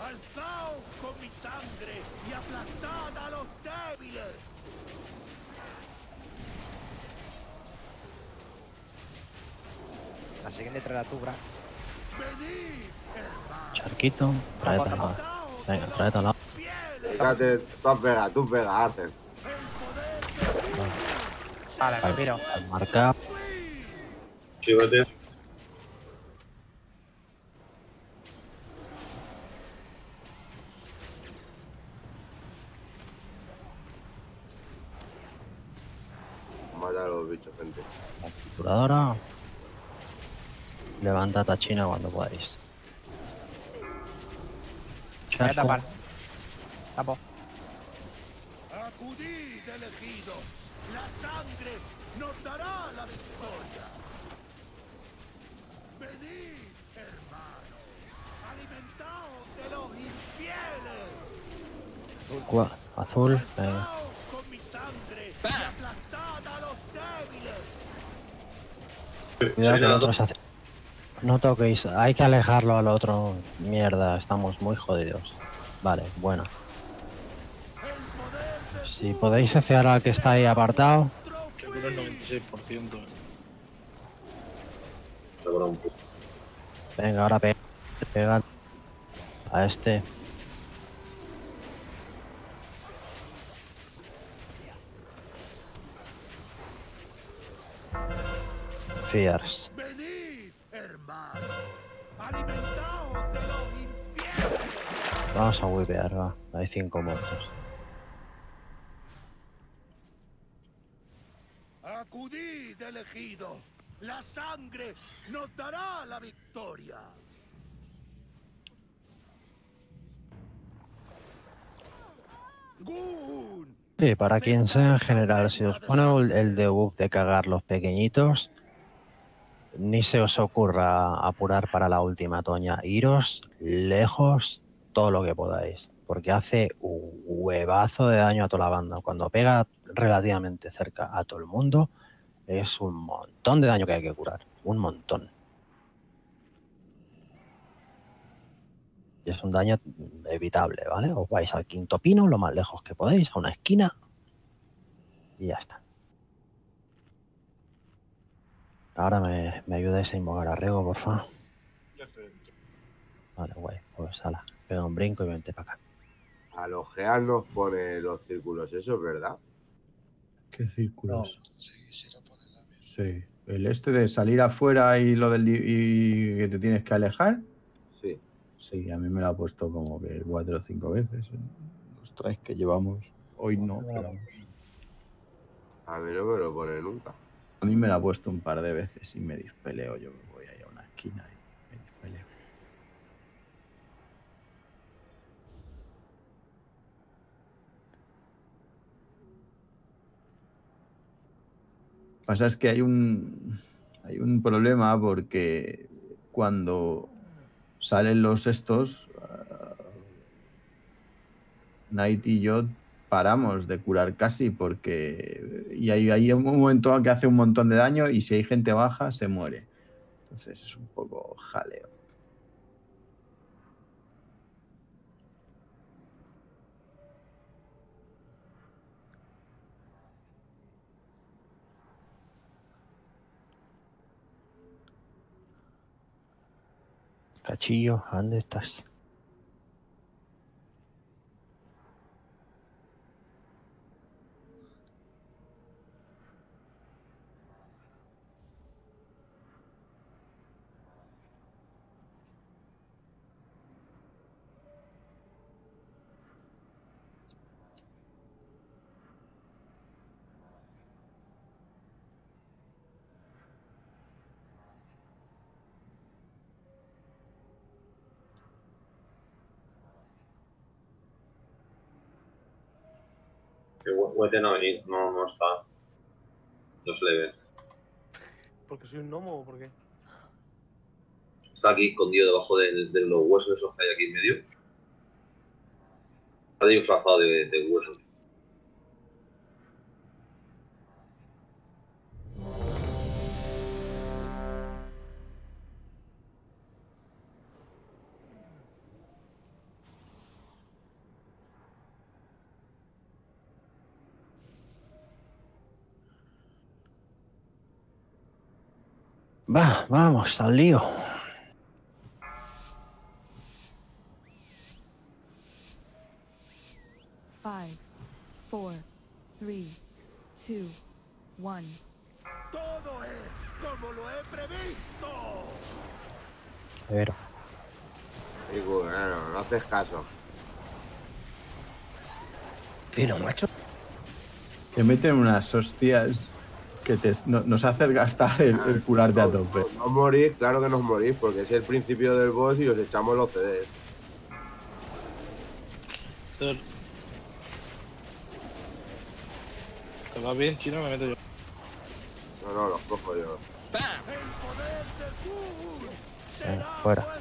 Alzaos con mi sangre y aplastad a los débiles. La siguiente traerá tu bra. Venid, Charquito. Tráete al lado. Venga, tráete al lado. Fíjate, tú pega, tú pega, Arthur. Vale, me piro. Sí, vete. Mata a los bichos, gente. Trituradora. Levanta tachina cuando podáis. Voy a tapar. Tapo. Acudid, elegidos. La sangre nos dará la victoria. Venid, hermano. Alimentaos de los infieles. Cua- Azul. Venga. Con mi sangre y aplastad a los débiles. Cuidado que el otro se hace. No toquéis, hay que alejarlo al otro. Mierda, estamos muy jodidos. Vale, bueno. Si podéis cear al que está ahí apartado, Que dura el 96%. Sobra un poco. venga, ahora pega, pega a este. Fears. Vamos a wipear, va. Hay cinco muertos. Acudid, elegidos. La sangre nos dará la victoria. Sí, para quien sea en general, si os pone el, el debuff de cagar los pequeñitos, ni se os ocurra apurar para la última toña. Iros lejos todo lo que podáis, porque hace un huevazo de daño a toda la banda. Cuando pega relativamente cerca a todo el mundo, es un montón de daño que hay que curar. Un montón. Y es un daño evitable, ¿vale? Os vais al quinto pino, lo más lejos que podéis, a una esquina. Y ya está. Ahora me, me ayudáis a invocar a Rego, por favor. Vale, guay. Pues ala, pega un brinco y vente para acá. A pone los círculos, eso es verdad. ¿Qué círculos? Sí. El este de salir afuera y lo del y que te tienes que alejar. Sí. Sí, a mí me lo ha puesto como que cuatro o cinco veces. Los tres que llevamos. Hoy no. pero A mí no me lo pone nunca. a mí me lo ha puesto un par de veces y me dispeleo. Yo me voy ahí a una esquina y me dispeleo. Pasa es que hay un hay un problema porque cuando salen los estos ah, Knight y yo paramos de curar casi porque y hay, hay un momento que hace un montón de daño y si hay gente baja se muere. Entonces es un poco jaleo. Cachillo, ¿dónde estás? No no, no está. No se le ve. ¿Porque soy un gnomo o por qué? Está aquí escondido debajo de, de los huesos esos que hay aquí en medio. Está disfrazado de, de huesos. Va, vamos, al lío. Five, four, three, two, one. Todo es como lo he previsto. Pero, Digo, bueno, no haces caso. Pero, macho. Te meten unas hostias que te, no- nos hacen gastar el, el curarte a tope. No morís, claro que no os morís, porque es el principio del boss y os echamos los CDs. ¿Te va bien, chino? Me meto yo. No, no, los cojo yo. eh, fuera.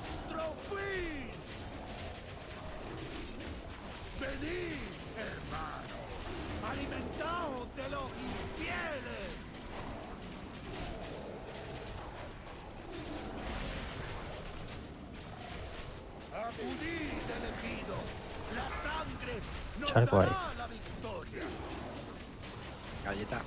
Charco ahí. dará la victoria. Galleta.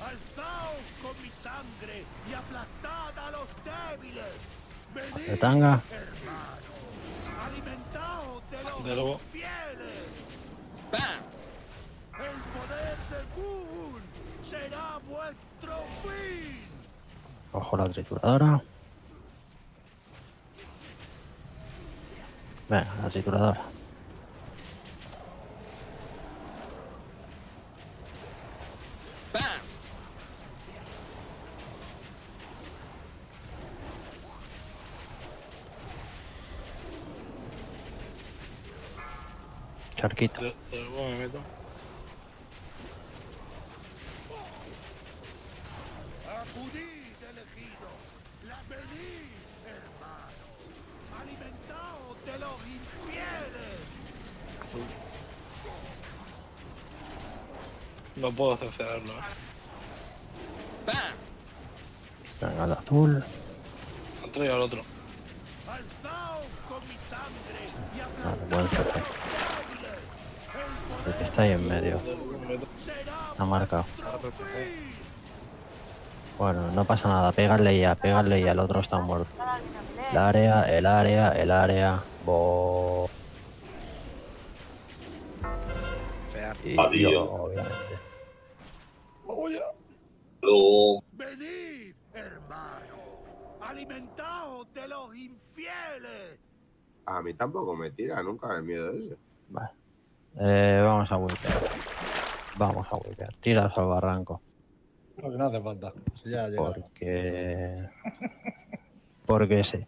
Alzaos con mi sangre y aplastad a los débiles. Venid, De tanga. me meto. No puedo cercedarlo. ¿eh? Venga, al azul. Han traído al otro. Está ahí en medio. Está marcado. Bueno, no pasa nada. Pégale ya, pégale ya. El otro está muerto. El área, el área, el área. Bo... Y Adiós. yo, obviamente. Venid, hermano. Alimentaos de los infieles. A mí tampoco me tira nunca el miedo ese. Vale. Eh, vamos a wipear. Tiras al barranco. No, que no hace falta. Ya. Porque. Porque sí.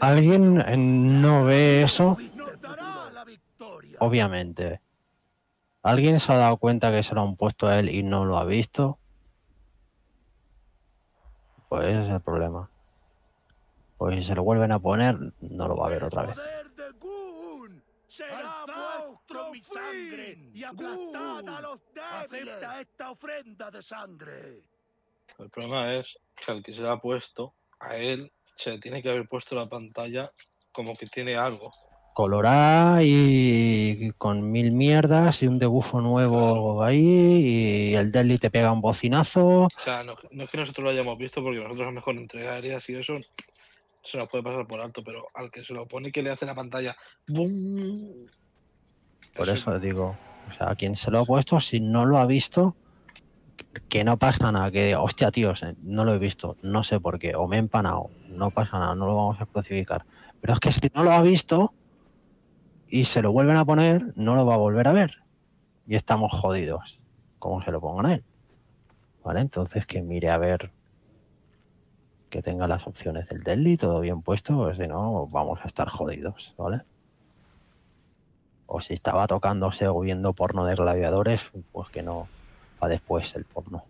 ¿Alguien no ve eso? Obviamente. ¿Alguien se ha dado cuenta que se lo han puesto a él y no lo ha visto? Pues ese es el problema. Pues si se lo vuelven a poner, no lo va a ver otra vez. Mi sangre y aplastad a los débiles. Acepta esta ofrenda de sangre. El problema es que al que se le ha puesto, a él se le tiene que haber puesto la pantalla como que tiene algo. Colorada y con mil mierdas y un debufo nuevo ahí y el Deli te pega un bocinazo. O sea, no, no es que nosotros lo hayamos visto porque nosotros a lo mejor entre áreas y eso se nos puede pasar por alto, pero al que se lo pone y que le hace la pantalla ¡bum! Por eso digo, o sea, quien se lo ha puesto, si no lo ha visto, que no pasa nada, que hostia, tíos, eh, no lo he visto, no sé por qué, o me he empanado, no pasa nada, no lo vamos a crucificar. Pero es que si no lo ha visto y se lo vuelven a poner, no lo va a volver a ver. Y estamos jodidos, como se lo pongan a él. ¿Vale? Entonces que mire a ver que tenga las opciones del Deadly, todo bien puesto, pues si no, vamos a estar jodidos, ¿vale? O si estaba tocándose o viendo porno de gladiadores, pues que no, va después el porno.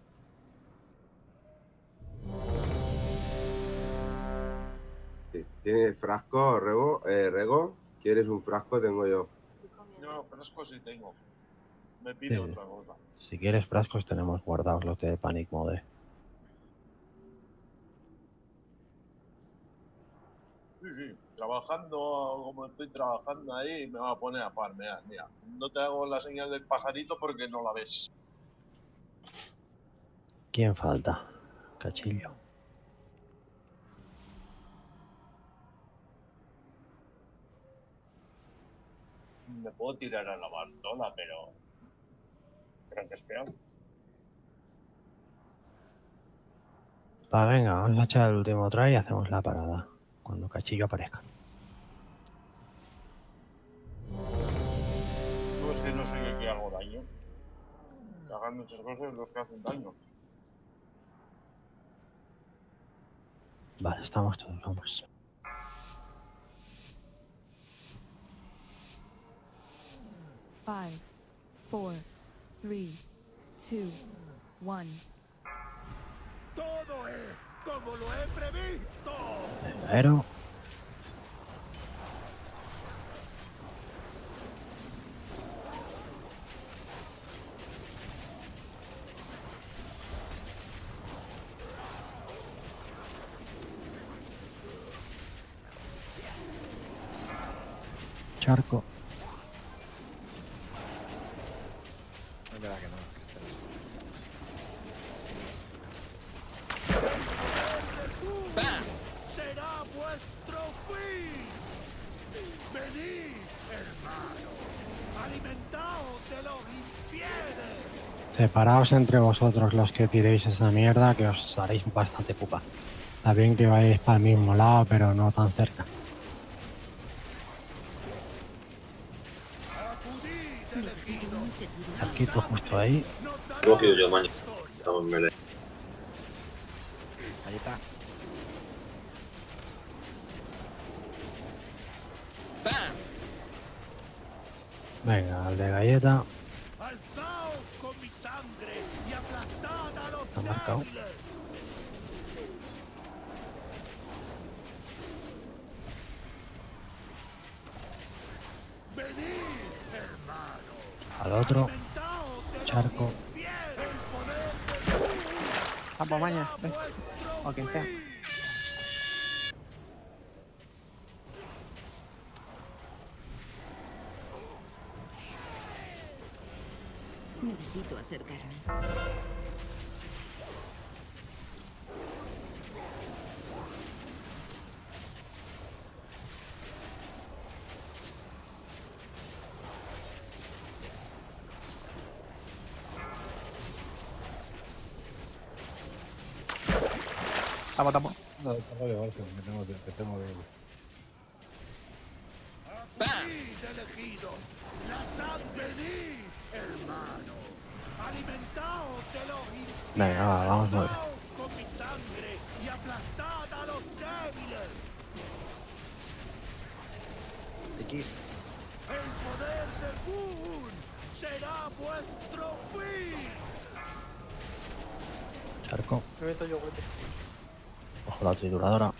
Sí. ¿Tienes frasco, Rego? Eh, Rego? ¿Quieres un frasco? Tengo yo. No, frasco sí tengo. Me pide Sí. otra cosa. Si quieres frascos tenemos guardados los de Panic Mode. Sí, sí. Trabajando como estoy trabajando ahí, me va a poner a farmear. Mira, no te hago la señal del pajarito porque no la ves. ¿Quién falta? Cachillo. Me puedo tirar a la Bartola, pero. Creo que es peor. Va, venga, vamos a echar el último try y hacemos la parada. Cuando Cachillo aparezca. No es que no soy el que hago daño. Que hagan muchas cosas los que hacen daño. Vale, estamos todos, vamos. Five, four, three, two, one. Todo es como lo he previsto. Pero charco. Separaos entre vosotros los que tiréis esa mierda que os haréis bastante pupa. Está bien que vayáis para el mismo lado, pero no tan cerca. Charquito justo ahí. yo, maño. Estamos en melee. Ahí está. Venga, al de galleta. Vamos, vamos. No, desarrollo, García, que tengo, de- que tengo de di, hermano. Alimentaos de los Venga, va, vamos a ver. con mi sangre y aplastad a los débiles. X. El poder de Gun será vuestro fin. Charco. Me meto yo, güete. Ojo la trituradora.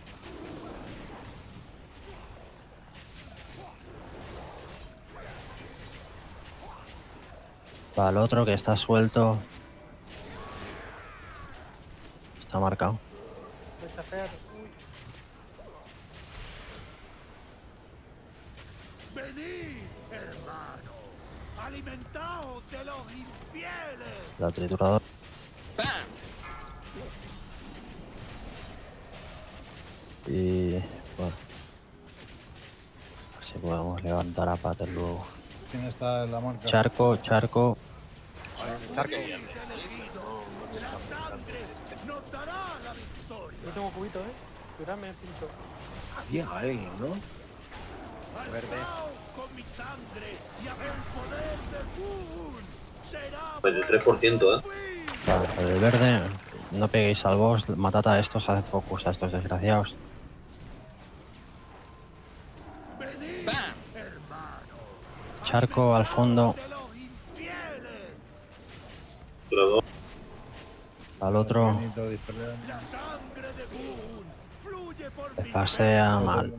Para el otro que está suelto. Está marcado. Venid, hermano. Alimentaos de los infieles. La trituradora. Y bueno. A ver si podemos levantar a Pater luego. ¿Quién está en la marca? Charco, charco. Charco. Yo tengo cubito, eh. Cuidadme, pincho. Había alguien, ¿no? Verde. El Pues el 3%, ¿eh? Vale, el verde. No peguéis al boss, matad a estos, haced focus a estos desgraciados. Charco al fondo. Al otro. Le Pasea mal.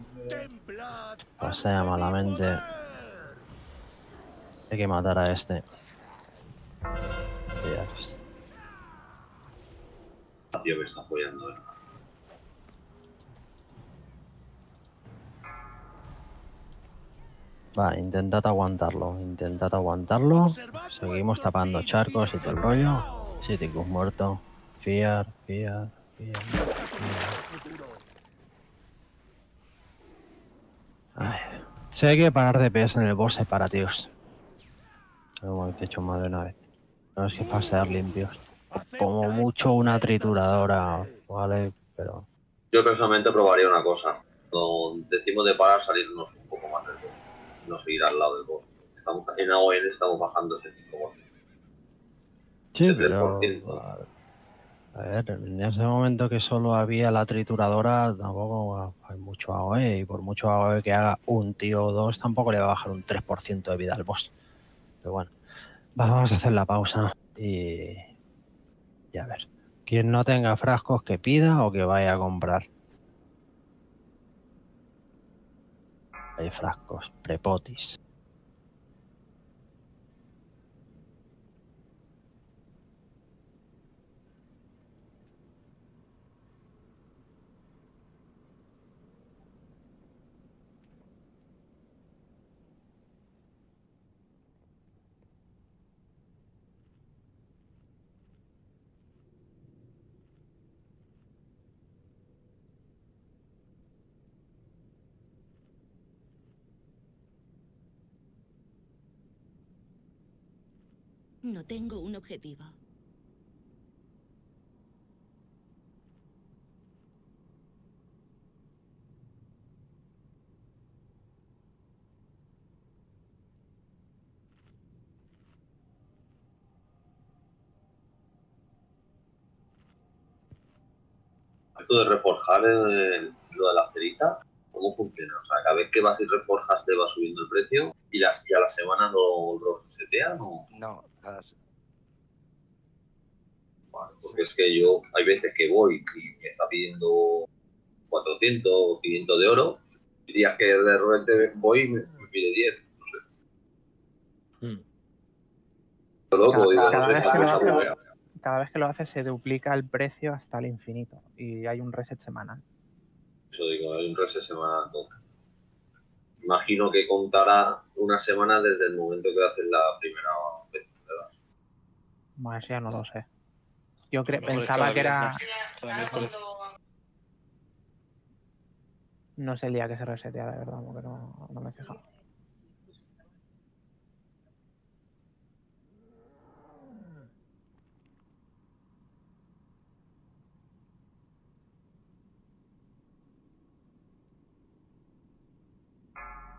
Pasea malamente. Hay que matar a este. Tío me está apoyando, Va, intentad aguantarlo, intentad aguantarlo. Seguimos tapando charcos y todo el rollo. Siticus muerto. Fiar, fiar, fiar. Ay. Sí hay que parar de PS en el boss para tíos. Lo hemos hecho más de una vez. No es que fasear limpios. Como mucho una trituradora, ¿vale? Pero Yo personalmente probaría una cosa. Decimos de parar, salirnos un poco más del boss. No seguir al lado del boss. Estamos, en AON estamos bajando ese 5%. Sí, pero 3%. a ver, en ese momento que solo había la trituradora, tampoco hay mucho AOE y por mucho AOE que haga un tío o dos, tampoco le va a bajar un 3% de vida al boss. Pero bueno, va, vamos a hacer la pausa y, y a ver. Quien no tenga frascos que pida o que vaya a comprar. Hay frascos, prepotis. No tengo un objetivo. De reforjar lo de la cerita, ¿cómo funciona? O sea, cada vez que vas y reforjas te va subiendo el precio y, las, y a la semana lo, lo setean o... No, cada... Vale, porque es que yo hay veces que voy y me está pidiendo 400 o 500 de oro y días que de repente voy y me, me pide 10. Loco, digo, cada no sé vez esta que lo cosa haces- buena. Cada vez que lo haces se duplica el precio hasta el infinito y hay un reset semanal. Digo, hay un reset semanal. entonces. Imagino que contará una semana desde el momento que haces la primera vez, ¿verdad? Bueno, eso ya no lo sé. Yo cre- pensaba que era. No sé el día que se resetea, de verdad, porque no, no me he fijado.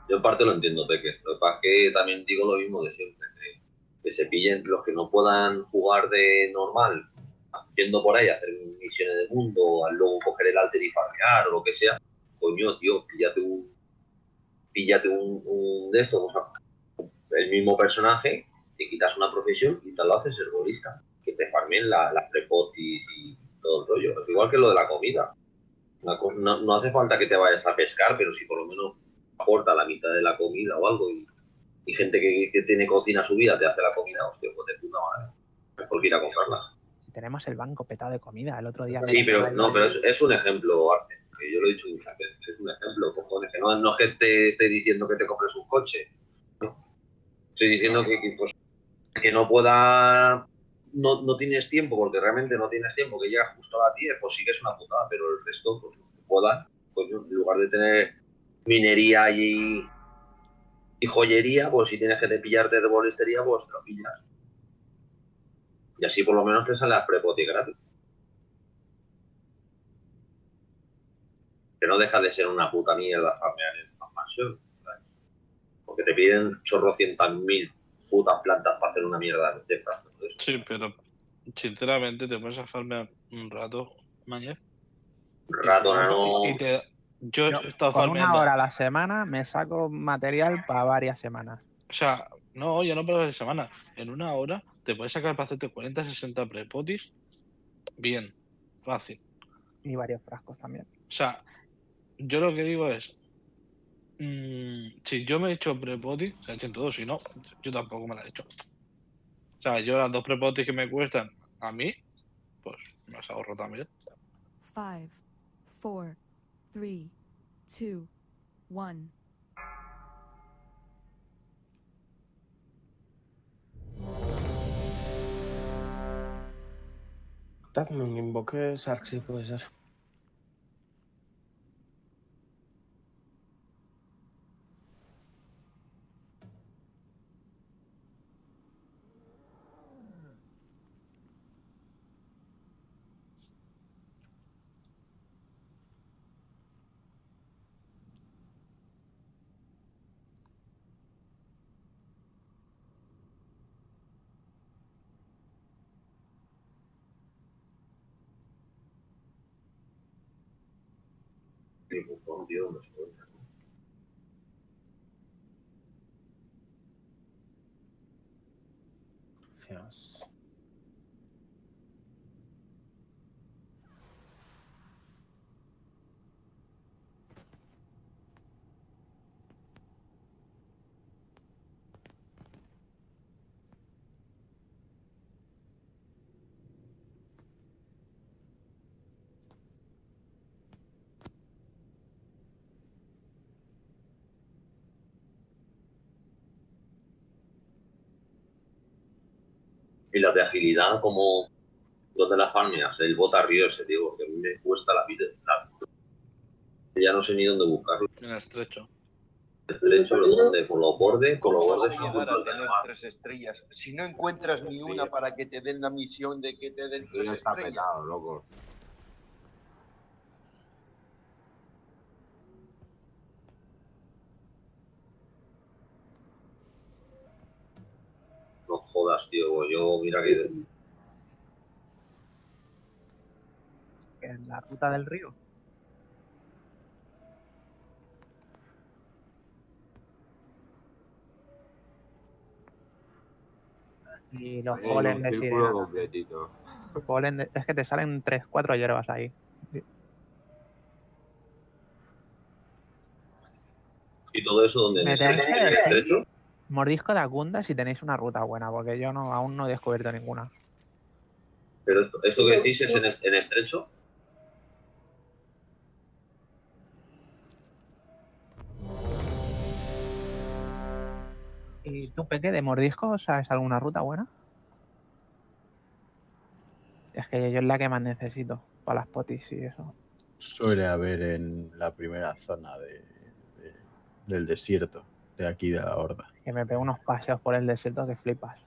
Yo en parte lo entiendo, Peque. Lo que pasa es que también digo lo mismo de siempre. Que, que se pillen los que no puedan jugar de normal, yendo por ahí a hacer misiones de mundo, a luego coger el alter y farmear o lo que sea. Coño, tío, píllate un. Píllate un, de estos, o sea, el mismo personaje, te quitas una profesión y te lo haces herbolista. Que te farmeen la- las prepotis y todo el rollo. Igual que lo de la comida. No, no hace falta que te vayas a pescar, pero si por lo menos aporta la mitad de la comida o algo y, y gente que, que tiene cocina subida te hace la comida, hostia, pues de puta madre. Mejor que ir a comprarla. Tenemos el banco petado de comida, el otro día. Sí, pero no, pero es, es un ejemplo, Arce. que Yo lo he dicho muchas veces, es un ejemplo, cojones. Que no, no es que te esté diciendo que te compres un coche. No. Estoy diciendo que, que, pues, que no pueda. No, no tienes tiempo, porque realmente no tienes tiempo, que llegas justo a las 10, pues sí que es una putada, pero el resto, pues que puedan, coño, en lugar de tener minería y, y joyería, pues si tienes que te pillarte de bolistería, pues te lo pillas. Y así por lo menos te sale las prepoti gratis. Que no deja de ser una puta mierda farmear en la mansión. Porque te piden chorrocientas mil putas plantas para hacer una mierda de frasco. Sí, pero sinceramente te pones a farmear un rato, mañana. Rato, no. Y te, yo he estado Con farmeando. una hora a la semana me saco material para varias semanas. O sea, no, ya no para la semana. En una hora te puedes sacar para hacerte 40, 60 prepotis. Bien, fácil. Y varios frascos también. O sea, yo lo que digo es. mm, si yo me he hecho prepotis, se echen todos. Si no, yo tampoco me la he hecho. O sea, yo las dos prepotis que me cuestan a mí, pues me las ahorro también. Five, four, three, two, one. Dadme un invoque. Y, pues, bueno, tío, no se puede. Gracias. Y las de agilidad, como los de las farmeas, el bota río ese, tío, porque a mí me cuesta la vida. la- Ya no sé ni dónde buscarlo. En el estrecho. Estrecho, lo donde, por los bordes, por los ¿Cómo vas bordes a llegar tener tres estrellas si no encuentras ni una para que te den la misión de que te den tres ya está estrellas? petado, loco. No jodas, tío. Yo, mira que. En la ruta del río. Y los un de sirena. de- es que te salen 3, 4 hierbas ahí. Y todo eso donde. Me ¿En tenéis que el decir- estrecho? Mordisco de Agunda si tenéis una ruta buena, porque yo no aún no he descubierto ninguna. Pero esto, esto que decís es en, es- en estrecho. ¿Y tú, Peque, de Mordisco, sabes alguna ruta buena? Es que yo es la que más necesito para las potis y eso. Suele haber en la primera zona de, de- del desierto, de aquí de la horda. Que me pego unos paseos por el desierto que flipas.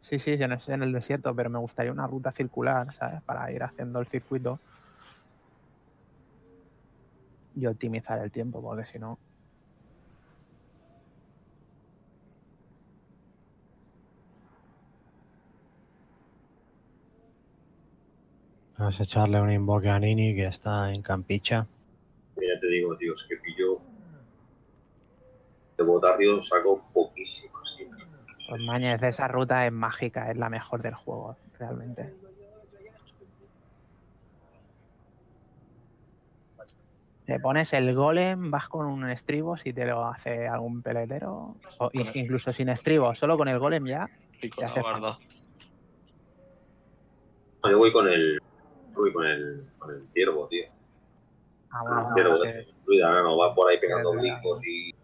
Sí, sí, yo no estoy en el desierto, pero me gustaría una ruta circular, ¿sabes? Para ir haciendo el circuito. Y optimizar el tiempo, porque si no. Vamos a echarle un invoque a Nini que está en Campicha. Digo, tío, es que pillo. De botarrio saco poquísimo siempre. Pues Mañez, esa ruta es mágica, es la mejor del juego, realmente. Te pones el golem, vas con un estribo si te lo hace algún peletero. O in- incluso sin estribo, solo con el golem ya. Y con la yo voy con el. Voy con el. Con el ciervo, tío. Ah, bueno, El ciervo, no, de fluida, no, va por ahí pegando brincos y.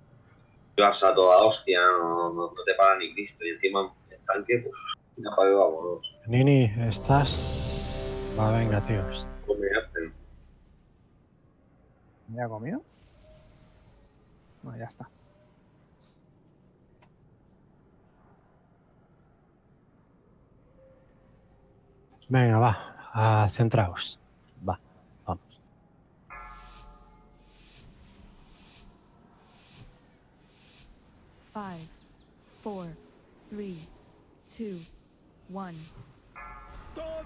Vas a toda hostia, no, no, no te para ni Cristo. Y encima el tanque, pues. Ya para vámonos. Nini, estás. Va, venga, tíos. ¿Cómo me hacen? ¿Me ha comido? No, ya está. Venga, va. A centraos. Five, four, three, two, one.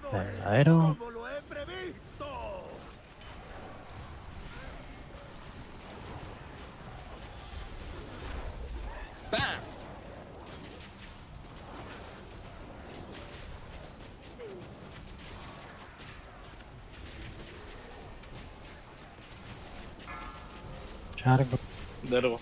Venga, aero. ¡Como lo he previsto! Charco. Dergo.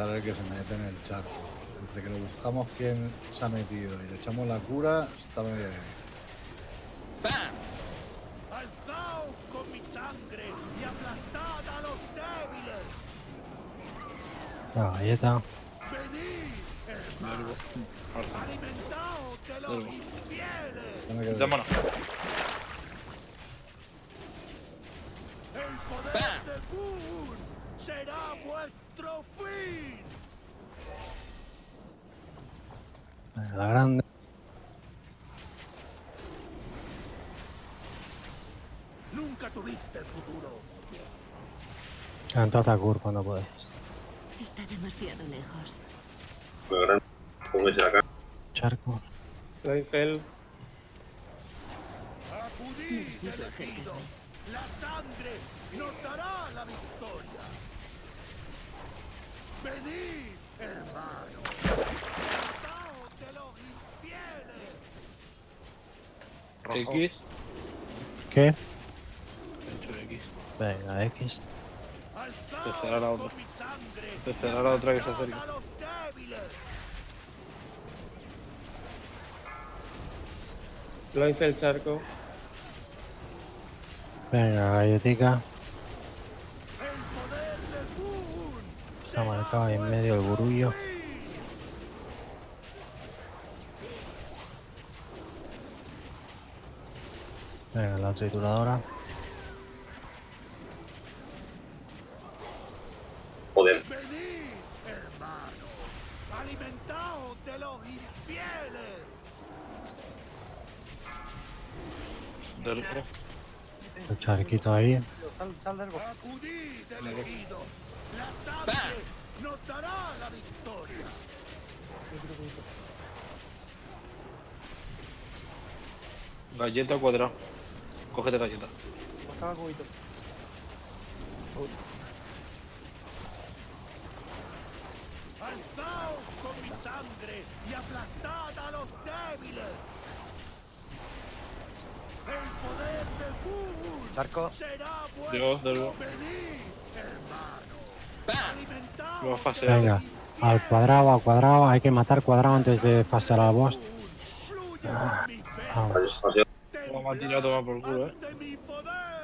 Cantar el que se mete en el charco. Entre que lo buscamos quién se ha metido y le echamos la cura, está medio bien. ¡Alzaos con mi sangre y aplastad a los débiles! La galleta. ¡Venid, Cantad a Kur cuando podáis. Está demasiado lejos. Muy grande. Póngase acá. Charco. Leifel, ¡Acudid, Necesito elegidos! ¡La sangre nos dará la victoria! ¡Venid, hermano! ¡Alimentaos de los infieles! Rojo. X. ¿Qué? X. Venga, X. Tercera la otra. Tercera la otra que se acerca. ¡A los débiles! Leifel Charco, Venga, galletica. ¡El Bur Está marcado ahí en medio el burullo. Venga, la trituradora. Charquito ahí. Sal, sal del bosque. Acudid, elegidos. La sangre nos dará la victoria. Galleta cuadrado. Cógete galleta. Cubito. Yo. Venga, al cuadrado, al cuadrado. Hay que matar cuadrado antes de pasear al boss. Vamos. Lo me ha tirado a tomar por culo, eh.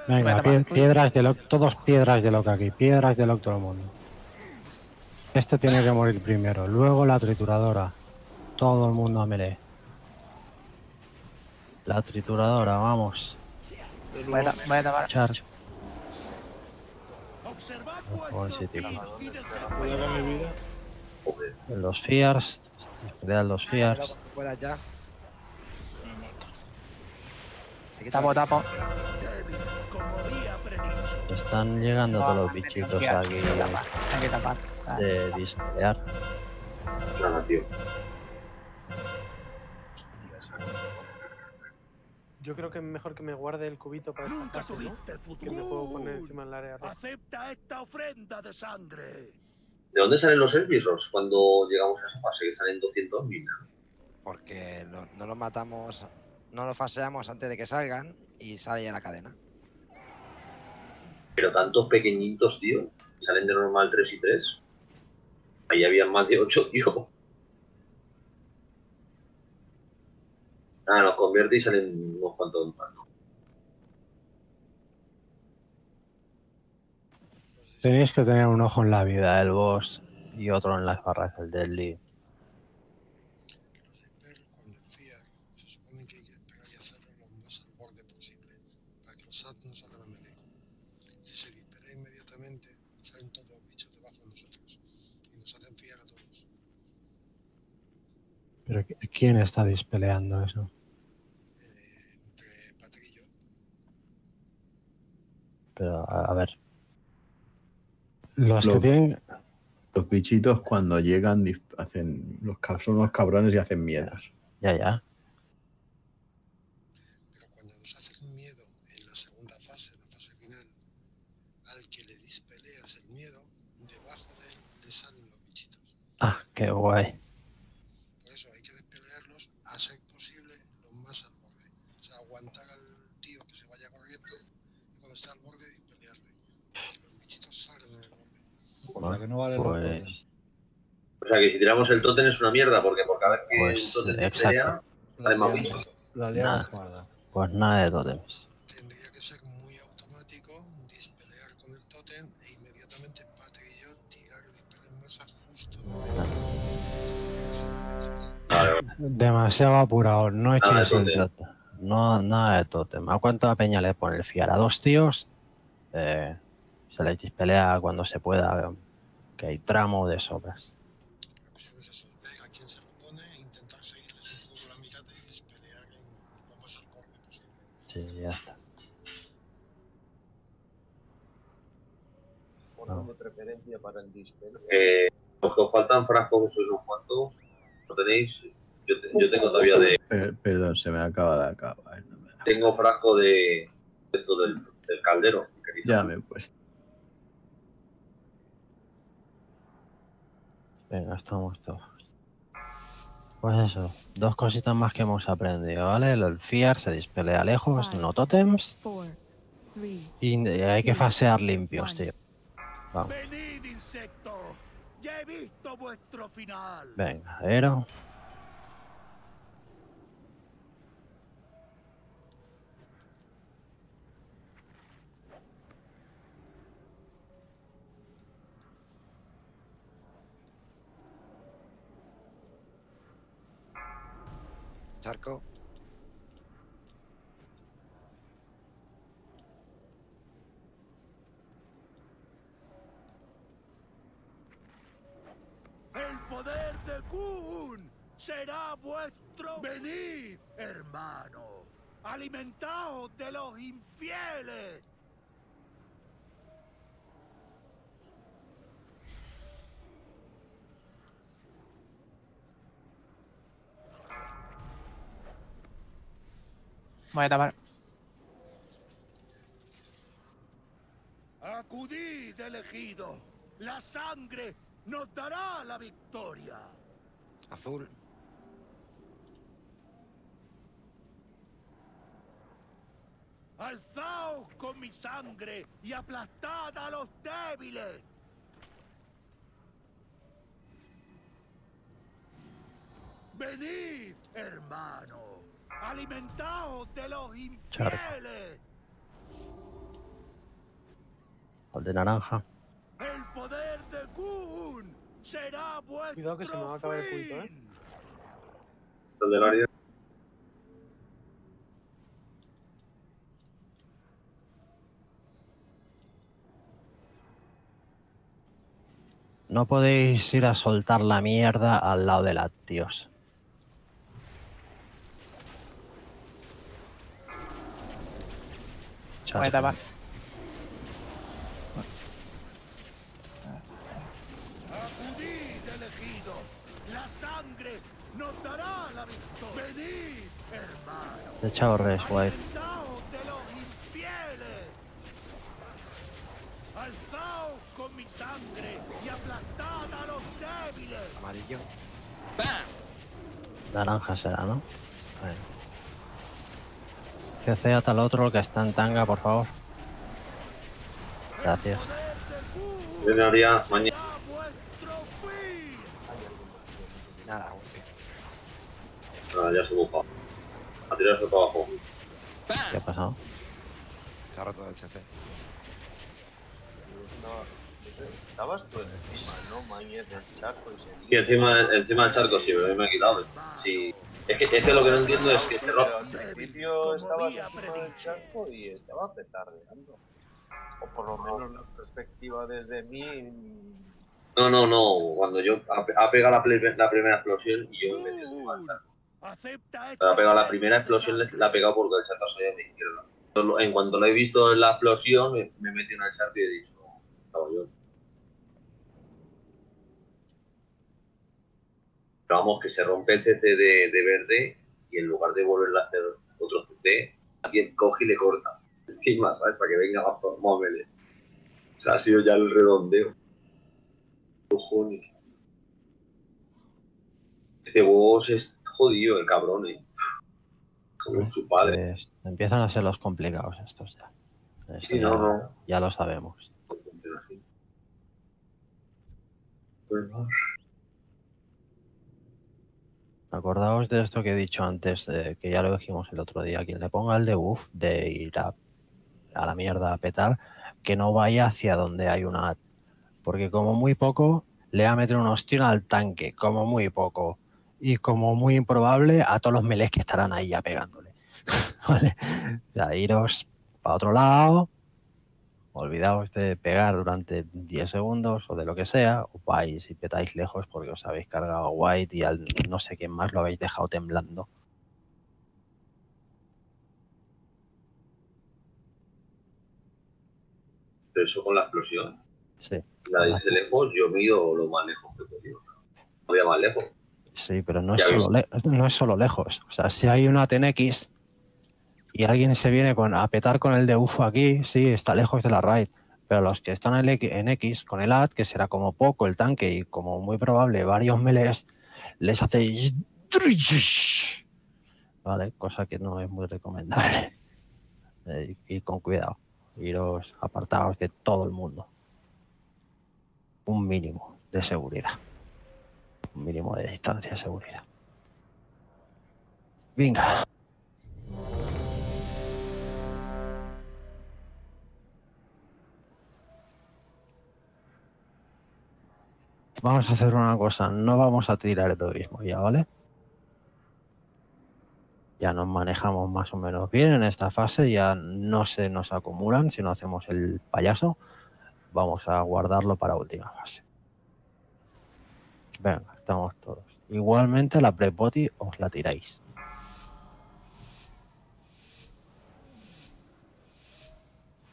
Venga, pie- piedras de lock, todos piedras de lock aquí, piedras de lock todo el mundo. Este tiene que morir primero, luego la trituradora. Todo el mundo a melee. La trituradora, vamos. Voy a, voy a tapar. Charge. Con mi vida. Los Fears. Pelean los Fears. Puedas ya. Tapo, tapo. Están llegando todos los bichitos aquí. Hay que tapar. Ah, de dispelear. Nada, tío. Yo creo que es mejor que me guarde el cubito para esta Nunca fase, ¿no? tuviste Que me puedo poner futuro. encima del área. roja. Acepta esta ofrenda de sangre. ¿De dónde salen los esbirros cuando llegamos a esa fase? Que salen 200.000. Porque no, no los matamos, no los faseamos antes de que salgan y sale ya la cadena. Pero tantos pequeñitos, tío. Salen de normal 3 y 3. Ahí había más de 8, tío. Ah, los convierte y salen unos cuantos más. ¿no? Tenéis que tener un ojo en la vida del boss y otro en las barras del deadly. Se supone que hay que esperar y hacerlo lo más al borde posible, para que los SAT no salgan a melee. Si se dispara inmediatamente, salen todos los bichos debajo de nosotros y nos hacen pillar a todos. Pero ¿qui- ¿quién está dispeleando eso? Pero a, a ver. Los que Lo- tienen. Los bichitos cuando llegan hacen los son unos cabrones y hacen miedos. Ya, ya. Pero cuando nos hacen miedo en la segunda fase, la fase final, al que le dispeleas el miedo, debajo de él le salen los bichitos. Ah, qué guay. Por eso hay que despelearlos a ser posible lo más al borde. O sea, aguantar al tío que se vaya corriendo y cuando está al borde dispelearle. Que los bichitos salgan en el borde. O sea que no vale los Pues, O sea que si tiramos el totem es una mierda, porque por cada vez que Pues, el totem exacto. dispelea, sale más bichos. La Nada. liamos parda. pues nada de totems. Tendría que ser muy automático, dispelear con el totem e inmediatamente Patrick y yo tirar el dispel en masa justo medio. Demasiado apurado. No Nada echéis el tótem. totem. No, nada de totem. ¿A cuánto la peña le pone el fiar? A dos tíos. eh, se les dispelea cuando se pueda. Que hay tramo de sobras. Ver a quién se lo pone intentar seguirles un poco la mirada y dispelear en lo más al borde posible. Sí, ya está. Ponemos preferencia para el dispel. Eh, los que os faltan frascos, sois unos cuantos. ¿Lo tenéis? Yo, te- yo tengo todavía de. Per- perdón, se me acaba de acabar. no me- Tengo frasco de. de esto del, del caldero. Ya me he puesto. Venga, estamos todos. Pues eso, dos cositas más que hemos aprendido, ¿vale? El fiar se dispelea lejos, no totems. Y hay que fasear limpios, tío. Vamos, Venid, insecto. Ya he visto vuestro final. venga, Ero. El poder de será vuestro. Venid, hermano. Alimentaos de los infieles. Voy a tapar. Acudid, elegido. La sangre nos dará la victoria. Azul. Alzaos con mi sangre y aplastad a los débiles. Venid, hermano. Alimentaos de los infieles. Al de naranja. El poder de Gun será vuestro Cuidado que se me va a acabar el punto, ¿eh? El del área. No podéis ir a soltar la mierda al lado de Latios. Voy a tapar. Acudid, elegido. La sangre nos dará la victoria. Venid, hermano. Te he echado res, guay. Alzaos con mi sangre y aplastad a los débiles. Amarillo. Naranja será, ¿no? CC hasta el otro, el que está en tanga, por favor. Gracias. En área, mañana. Nada, golpe. Ah, ya se bufa. A tirarse para abajo. ¿Qué ha pasado? Se ha roto el CC. Estabas tú encima, ¿no? Mañez del charco y se Y encima, encima del charco sí, pero me he quitado. Sí. Es que, es que lo que no entiendo es que se al principio estabas encima del charco y estaba petardeando. O por lo menos la perspectiva desde mí. No, no, no. Cuando yo ha, pegado la, la primera explosión y yo me Pero ha pegado la primera explosión, le- la ha pegado porque el charco salía de izquierda. En cuanto lo he visto en la explosión, me, me metí en el charco y he dicho, estaba yo. Pero vamos, que se rompe el CC de, de verde y en lugar de volverle a hacer otro CC, alguien coge y le corta. Encima, ¿sabes? Para que venga más, melee. O sea, ha sido ya el redondeo. Cojones. Este boss es jodido, el cabrón, eh. Como su padre. Pues empiezan a ser los complicados estos ya. Sí, ya, no, no. ya lo sabemos. Acordaos de esto que he dicho antes, de que ya lo dijimos el otro día. Quien le ponga el debuff de ir a, a la mierda a petar, que no vaya hacia donde hay una. Porque como muy poco, le va a meter un ostión al tanque, como muy poco. Y como muy improbable, a todos los melees que estarán ahí ya pegándole. ¿Vale? O sea, iros para otro lado, olvidaos de pegar durante 10 segundos o de lo que sea, o vais y petáis lejos porque os habéis cargado a White y al no sé quién más lo habéis dejado temblando. Pero eso con la explosión. Sí, La ese lejos, yo me he ido lo más lejos que he podido. No había más lejos. sí, pero no es, solo no es solo lejos. O sea, si hay una TNX y alguien se viene con, a petar con el de UFO aquí, sí, está lejos de la raid. Pero los que están en, X- con el AD, que será como poco el tanque y como muy probable varios melees, les hacéis... ¿Vale? Cosa que no es muy recomendable. Eh, y con cuidado. Iros apartados de todo el mundo. Un mínimo de seguridad. Un mínimo de distancia de seguridad. Venga. Vamos a hacer una cosa, no vamos a tirar heroísmo ya, ¿vale? Ya nos manejamos más o menos bien en esta fase, ya no se nos acumulan si no hacemos el payaso. Vamos a guardarlo para última fase. Venga, estamos todos. Igualmente la prepoti os la tiráis.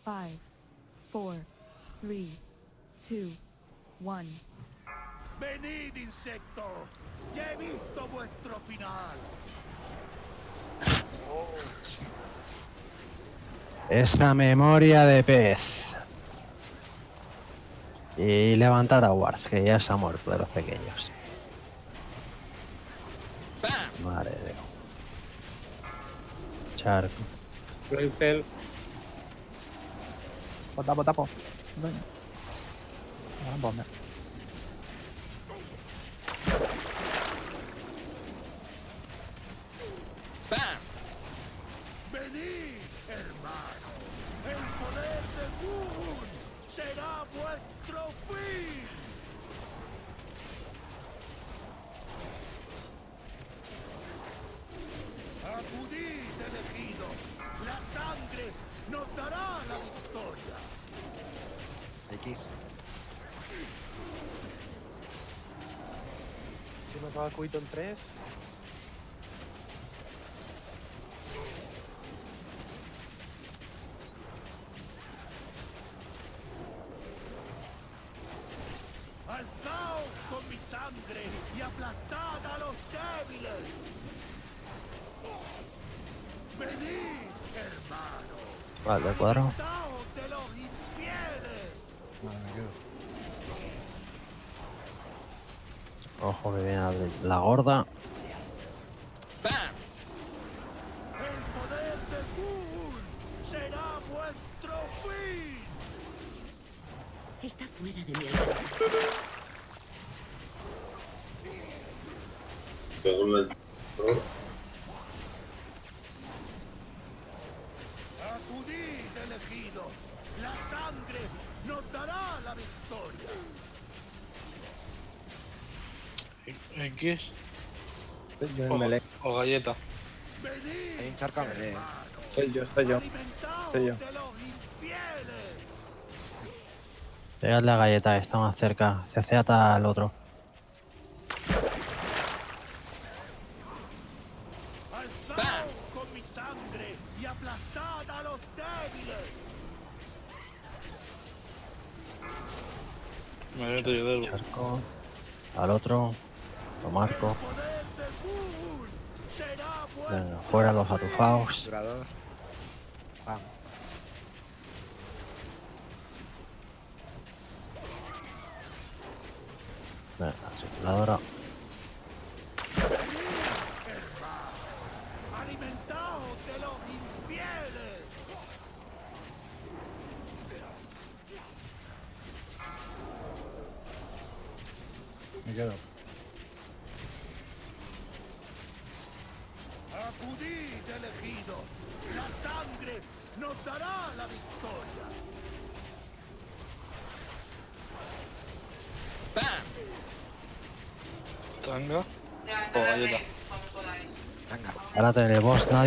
Five, four, three, two, one. Venid, insectos. Ya he visto vuestro final. Esa memoria de pez. Y levantar a Ward, que ya se ha muerto de los pequeños. Madre de Dios. Charco. Rifle. Tapo, tapo. Ah, En 3. Soy yo, soy yo. Soy yo. Pegadle la galleta, está más cerca. Ceceata al otro. Alzaos con mi fuera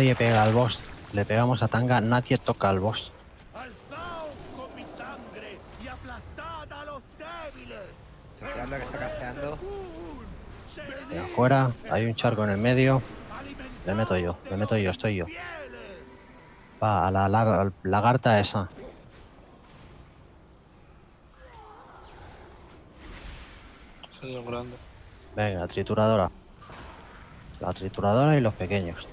nadie pega al boss. Le pegamos a Tanga, nadie toca al boss. Con mi sangre y aplastad a los débiles. Ceceadlo que está casteando. Venga, afuera, hay un charco en el medio. Le meto yo, le meto yo, estoy yo. Va, a la, lar- lagarta esa. Venga, trituradora. La trituradora y los pequeños.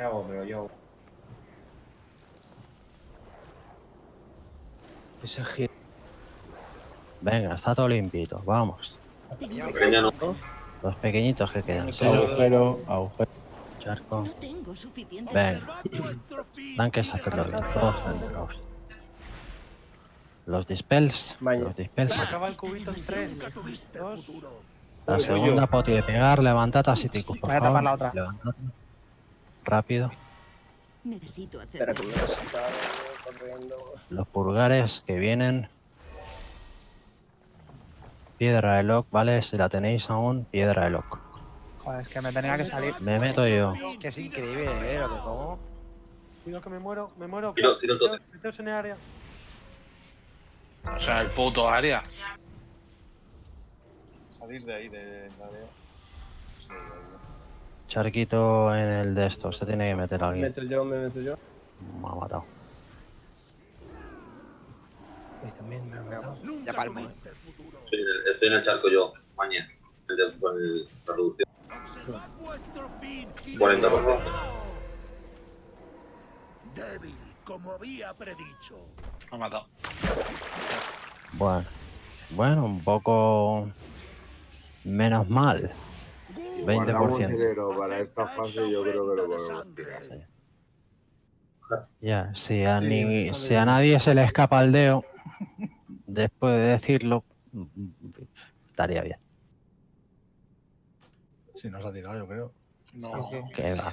¿Qué hago? Pero yo. Ese giro. Venga, está todo limpito, vamos. Los pequeñitos que quedan. Agujero, agujero. Charco. No tengo suficiente. Venga. Tanques, hacedlo bien. Todos centrados. Los dispels. Los dispels. Acaba el cubito en 3. La segunda poti de pegar, levantad a Siticus, por Voy a favor. tapar la otra. Levantad. Rápido. Necesito hacer. Espera que me corriendo. Los purgares que vienen. Piedra de lock, ¿vale? Si la tenéis aún, piedra de lock. Joder, es que me tenía que salir. Me meto yo. Es que es increíble, ¿eh? Lo que como. Cuidado que me muero, me muero. Tiro, tiro todo. Meteos- en el área. O sea, el puto área. Salir de ahí, de, de la área. Sí, de ahí. Charquito en el de estos. Se tiene que meter Me alguien. meto yo, me meto yo. Me ha matado. Y también me ha matado. Ya palmo, ¿eh? Estoy en el, estoy en el charco yo, mañana. El de, el, la reducción. 40%. Débil, como había predicho. Me ha matado. Bueno. Bueno, un poco. Menos mal. Guardamos 20%. dinero para esta fase yo creo que lo podemos tirar. Ya, si a, ni- si a nadie se le escapa el dedo, después de decirlo, estaría bien. Sí, nos ha tirado, yo creo. No. Que va.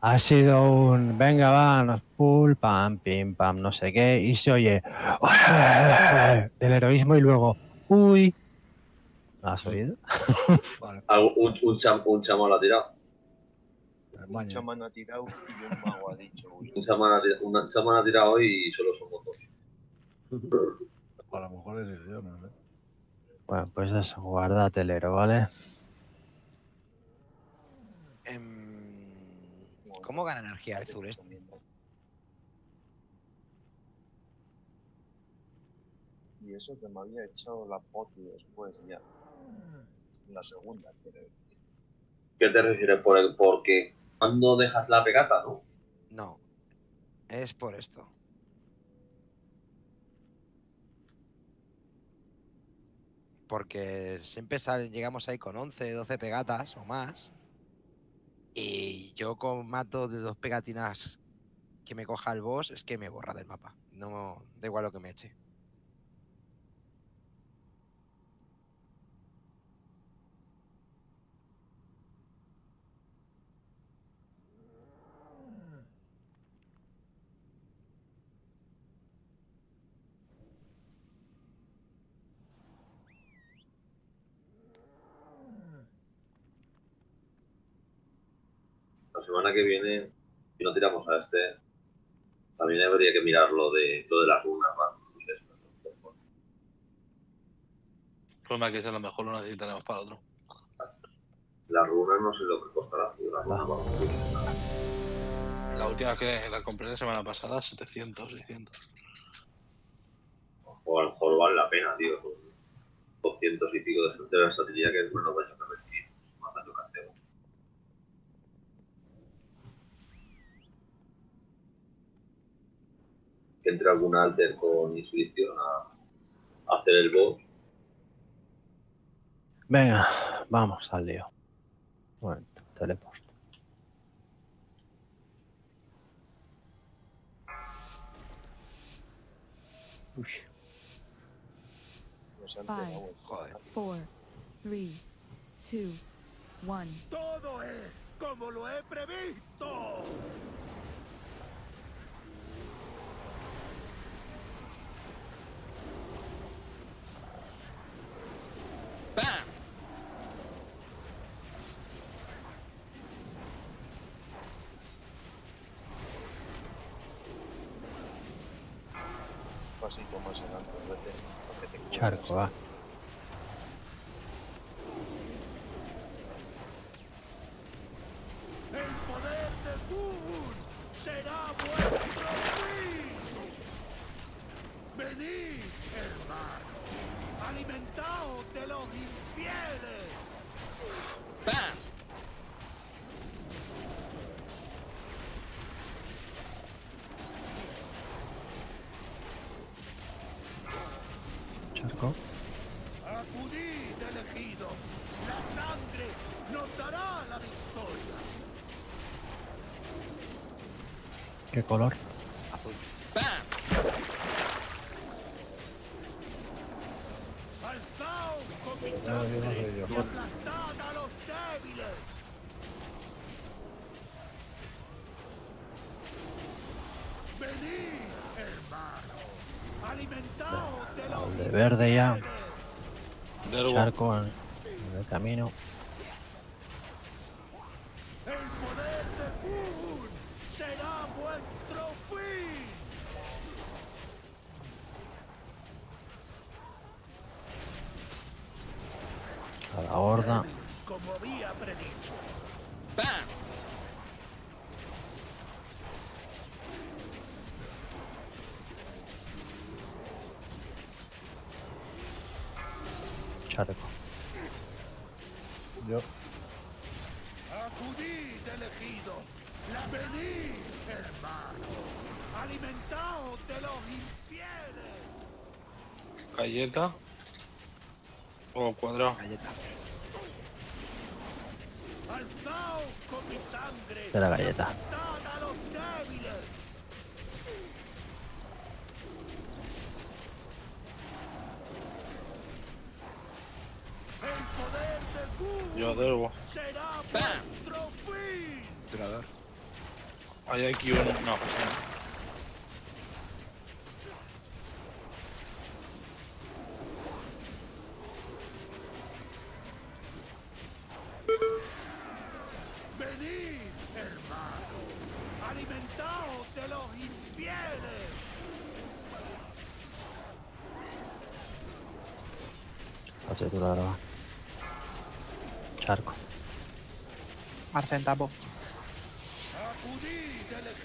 Ha sido un venga, va, nos pul, pam, pim, pam, no sé qué, y se oye del heroísmo y luego, uy. ¿Has oído? Un, un, cham, un chamán lo ha tirado. Un chamán ha tirado y un mago ha dicho. uy. Un chamán ha, tirado- un chamán ha tirado y solo somos dos. A lo mejor es yo, no sé. Bueno, pues eso, guarda telero, ¿vale? Em, ¿Cómo gana energía el azul este? Y eso que me había echado la poti después ya. La segunda, quiero decir. ¿Qué te refieres por el porque cuando dejas la pegata, no? No. Es por esto. Porque siempre sale- llegamos ahí con 11, 12 pegatas o más. Y yo con mato de dos pegatinas que me coja el boss, es que me borra del mapa. No da igual lo que me eche. La semana que viene, si no tiramos a este, también habría que mirar lo de, lo de las runas. El problema es que ese a lo mejor lo necesitaremos para otro. Las runas no sé lo que costará. La última que la compré la semana pasada, 700, 600. O a lo mejor vale la pena, tío. Con 200 y pico de versatilidad que no nos vaya a permitir. Mata lo que hacemos. Que entre algún alter con inscripción a, a hacer el boss. Venga, vamos al lío. Bueno, teleport. Five, four, three, two, one. Todo es como lo he previsto. Vete. para que te cubras. Charco, va. El color? Galleta. O cuadrado. Galleta. De la galleta. Marcen tapo.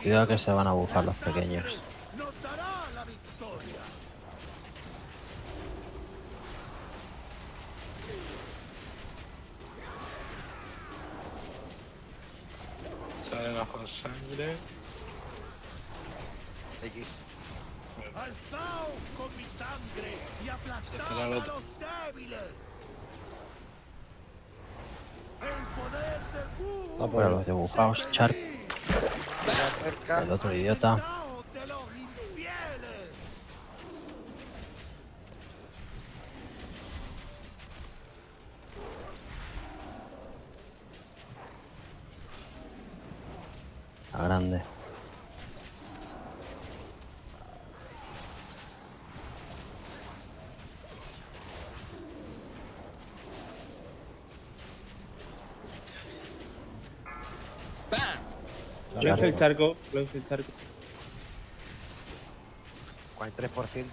Cuidado que se van a bufar los pequeños. Charco. cerca. El otro idiota. de los infieles. La grande. Lance el charco, el charco. 43%.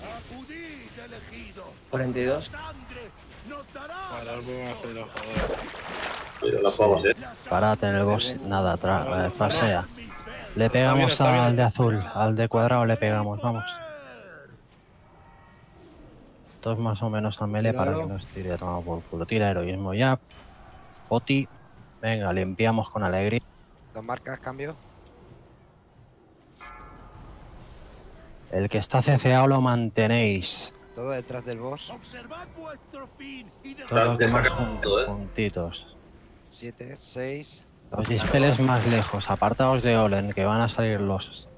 Acudid, elegido. 42. Sangre nos dará Ahora vamos a hacer los joder. Pero las pavas, eh. Parate en el boss. Nada, atrás. eh, pasea. Le pegamos está bien. al de azul. Al de cuadrado le pegamos. Vamos. Todos más o menos a melee para que Tíralo. no estire tomado por culo. Tira heroísmo ya. Poti. Venga, limpiamos con alegría. Dos marcas, cambio. El que está ceceado lo mantenéis. Todo detrás del boss. Observad vuestro fin y de Todos los demás saca jun- todo, eh. juntitos. 7, 6. Los dispeles más lejos. Apartados de Olen, que van a salir los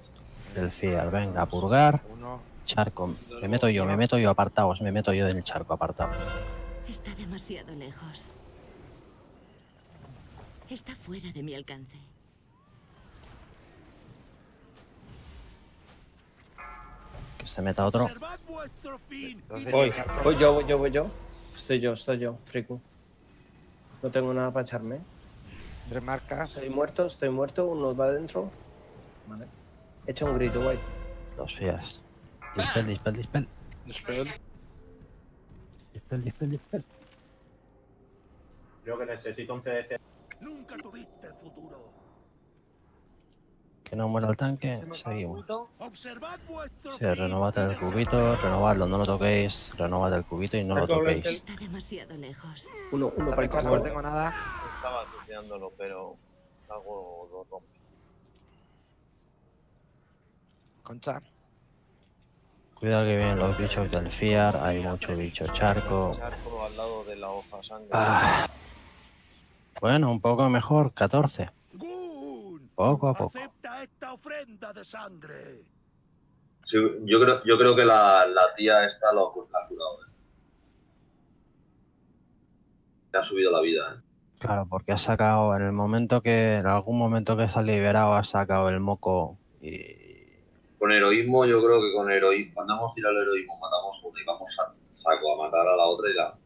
del Fiar. Venga, purgar. 1. Charco. Me meto yo, me meto yo, apartaos. Me meto yo del charco, apartados. Está demasiado lejos. Está fuera de mi alcance. Que se meta otro. Voy, voy yo, voy yo, voy yo. Estoy yo, estoy yo, Friku. No tengo nada para echarme. Tres marcas. Estoy muerto, estoy muerto, uno va adentro. Vale. Echa un grito, guay. Los fías. Dispel, dispel, dispel. Dispel. Dispel, dispel, dispel. Yo que necesito un CDC. Nunca tuviste futuro. Que no muera el tanque. Seguimos. Observad vuestro Sí, renovad el cubito, renovadlo, no lo toquéis. Renovad el cubito y no lo toquéis. Está demasiado lejos. Uno, uno para el no tengo nada. Estaba tuteándolo, pero algo lo rompe. Concha. Cuidado que vienen los bichos del Fiar. Hay mucho bicho charco. Charco al lado de la hoja sangre. Ah. Bueno, un poco mejor, 14. Gun, Poco a poco. acepta esta ofrenda de sangre. Sí, yo, creo, yo creo que la, la tía esta lo, la ha curado. eh. Le ha subido la vida. eh. Claro, porque ha sacado en el momento que, en algún momento que se ha liberado, ha sacado el moco y Con heroísmo, yo creo que con heroísmo, cuando hemos tirado el heroísmo, matamos una y vamos a saco a matar a la otra y la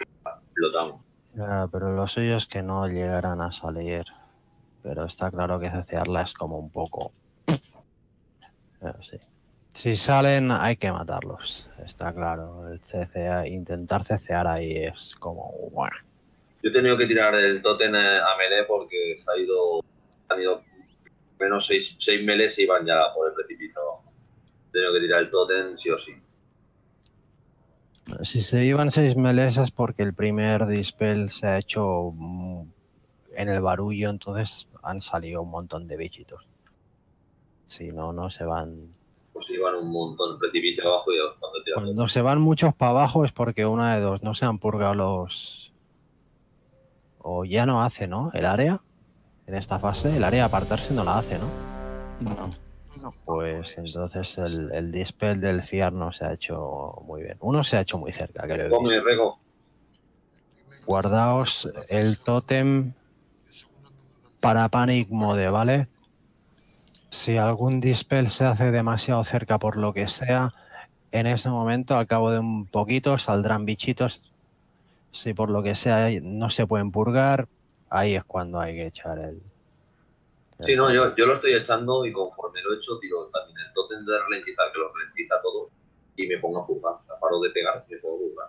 explotamos. Ya, pero lo suyo que no llegarán a salir. Pero está claro que cecearla es como un poco. Pero sí. Si salen, hay que matarlos. Está claro. El CCA, intentar CCar ahí es como. Bueno. Yo he tenido que tirar el totem a melee porque se ha ido. Han ido menos 6 seis, melees y iban ya por el precipicio. He tenido que tirar el totem sí o sí. Si se iban seis melees es porque el primer dispel se ha hecho mm, en el barullo, entonces han salido un montón de bichitos. Si no, no se van. Pues iban un montón de precipicio abajo y cuando tiran Cuando se van muchos para abajo es porque una de dos no se han purgado los. O ya no hace, ¿no? El área. En esta fase, el área de apartarse no la hace, ¿no? No. Pues entonces el, el dispel del FIAR no se ha hecho muy bien. Uno se ha hecho muy cerca, que lo he Come, visto. rego. Guardaos el tótem para Panic Mode, ¿vale? Si algún dispel se hace demasiado cerca por lo que sea, en ese momento, al cabo de un poquito, saldrán bichitos. Si por lo que sea no se pueden purgar, ahí es cuando hay que echar el... Sí, no, yo, yo lo estoy echando y conforme lo he hecho, tiro también el totem de ralentizar, que lo ralentiza todo, y me pongo a jugar. O sea, paro de pegar y me pongo a jugar.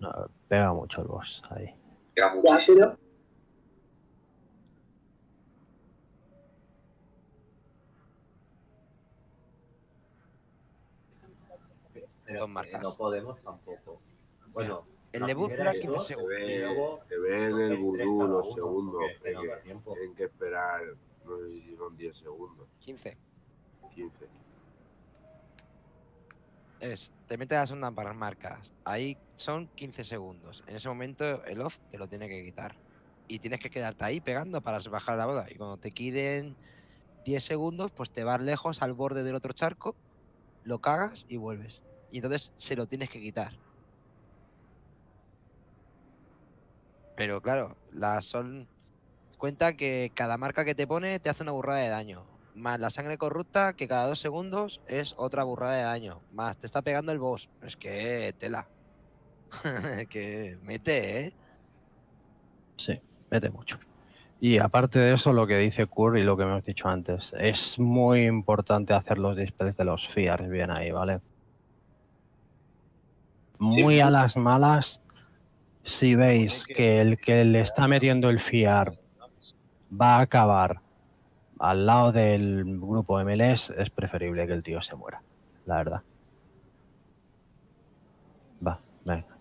No, pega mucho el boss ahí. Pega muchísimo. Pero marcas. no podemos tampoco. Bueno, El la debut dura es 15 dos, Se segundos. ve, se ve en el vudú los segundos. tienen que esperar, no sé si son 10 segundos, 15. 15. Es, te metes a las para marcas. Ahí son 15 segundos. En ese momento el off te lo tiene que quitar. Y tienes que quedarte ahí pegando para bajar la boda. Y cuando te queden 10 segundos, pues te vas lejos al borde del otro charco, lo cagas y vuelves. Y entonces se lo tienes que quitar. Pero claro, las son. Cuenta que cada marca que te pone te hace una burrada de daño. Más la sangre corrupta, que cada dos segundos es otra burrada de daño. Más te está pegando el boss. Es que tela. que mete, ¿eh? Sí, mete mucho. Y aparte de eso, lo que dice Kur y lo que hemos dicho antes, es muy importante hacer los dispels de los FIARs bien ahí, ¿vale? Muy a las malas, si veis que el que le está metiendo el FIAR va a acabar al lado del grupo MLS, es preferible que el tío se muera, la verdad. Va, venga.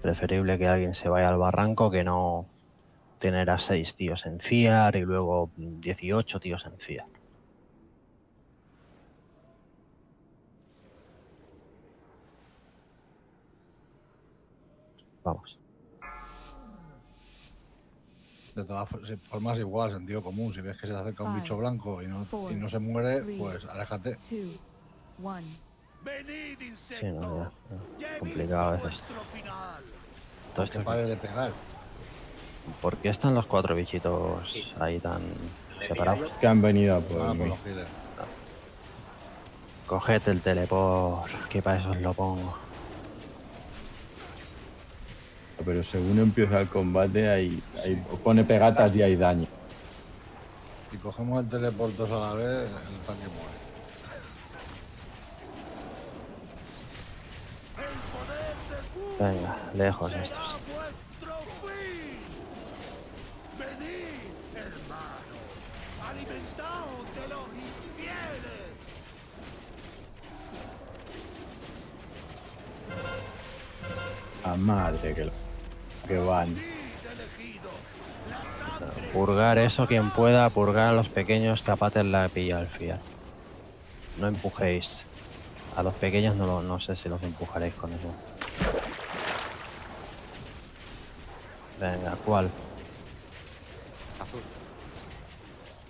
Preferible que alguien se vaya al barranco que no tener a seis tíos en FIAR y luego 18 tíos en FIAR. Vamos. De todas formas, igual, sentido común. Si ves que se te acerca un bicho blanco y no, y no se muere, pues aléjate. Sí, no, ya, ya. Complicado a veces. Todo esto Que de pegar. ¿Por qué están los cuatro bichitos ahí tan separados? Que han venido a por Ah, mí. los healers. Coged el teleport, que para eso os lo pongo. Pero según empieza el combate, hay, hay- pone pegatas y hay daño. Si cogemos el teleport dos a la vez, el tanque muere. Venga, lejos estos. A madre que, lo- que van. Purgar eso quien pueda, purgar a los pequeños capaces la pilla al fiar. No empujéis. A los pequeños no, lo- no sé si los empujaréis con eso. Venga, ¿cuál? Azul.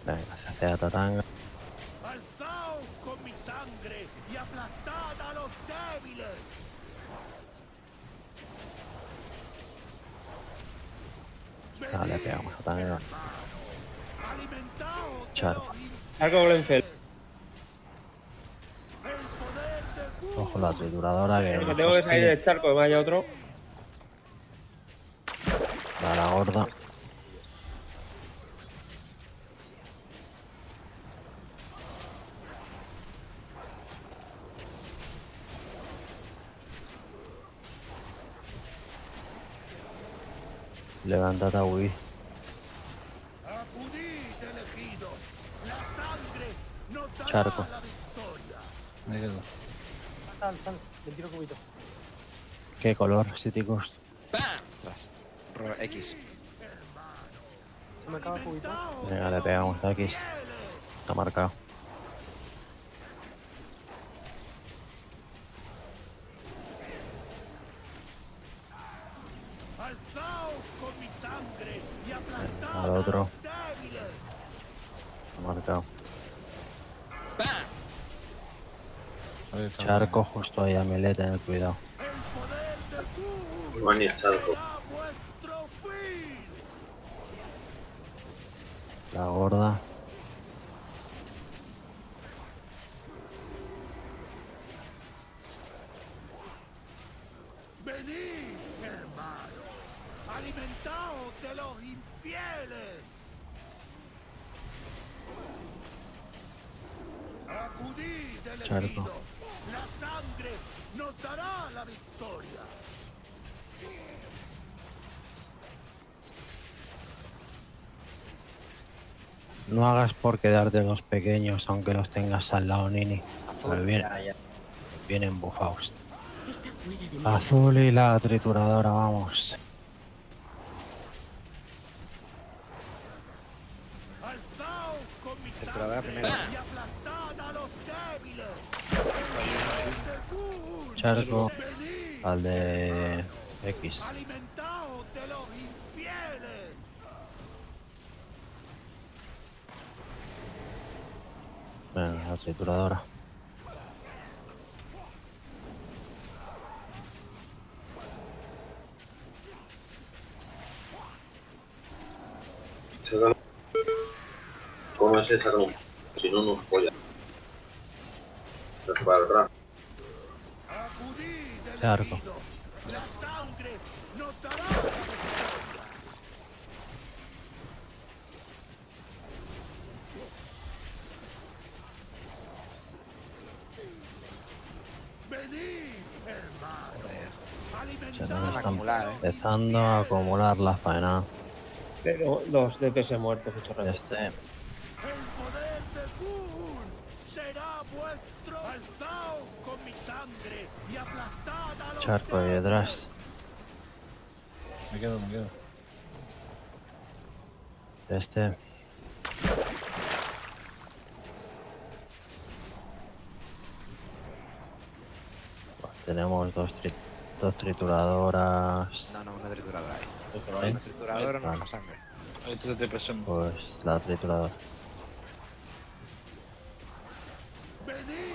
Venga, se hace la tatanga. Alzaos con mi sangre y aplastad a los débiles. Vale, pegamos a tatanga. Charco. Algo Glenfell. Ojo la trituradora que. Que tengo que salir del charco, que vaya otro. Va la gorda. Levántate a huir. Acudid, elegidos. La sangre nos dará Charco. la victoria. Me quedo. Sal, sal, 21 cubitos. ¿Qué color, Siticus? Ostras. Ro- X. Se me acaba cubito. Venga, le pegamos a X. Está marcado. Otro. marcado. Charco justo ahí a Milet, ten cuidado. No ni charco. Vuestro fin. La gorda. Hagas por quedarte los pequeños aunque los tengas al lado, Nini. Azul. Porque vienen, vienen mi Azul y la trituradora, vamos. Alzaos con mi Trituradora primero. Charco al de X. trituradora. ¿Cómo es esa? No? Si no, nos para atrás. Charco. Empezando a acumular la faena. Pero los DPS muertos, mucho rato. Este, El poder de Gun será vuestro. Alzaos con mi sangre y aplastad a los charco ahí detrás. Me quedo, me quedo. Este. Tenemos dos, tri- dos trituradoras. No, una trituradora no más sangre. Hay 3 DPS en Pues la trituradora. De.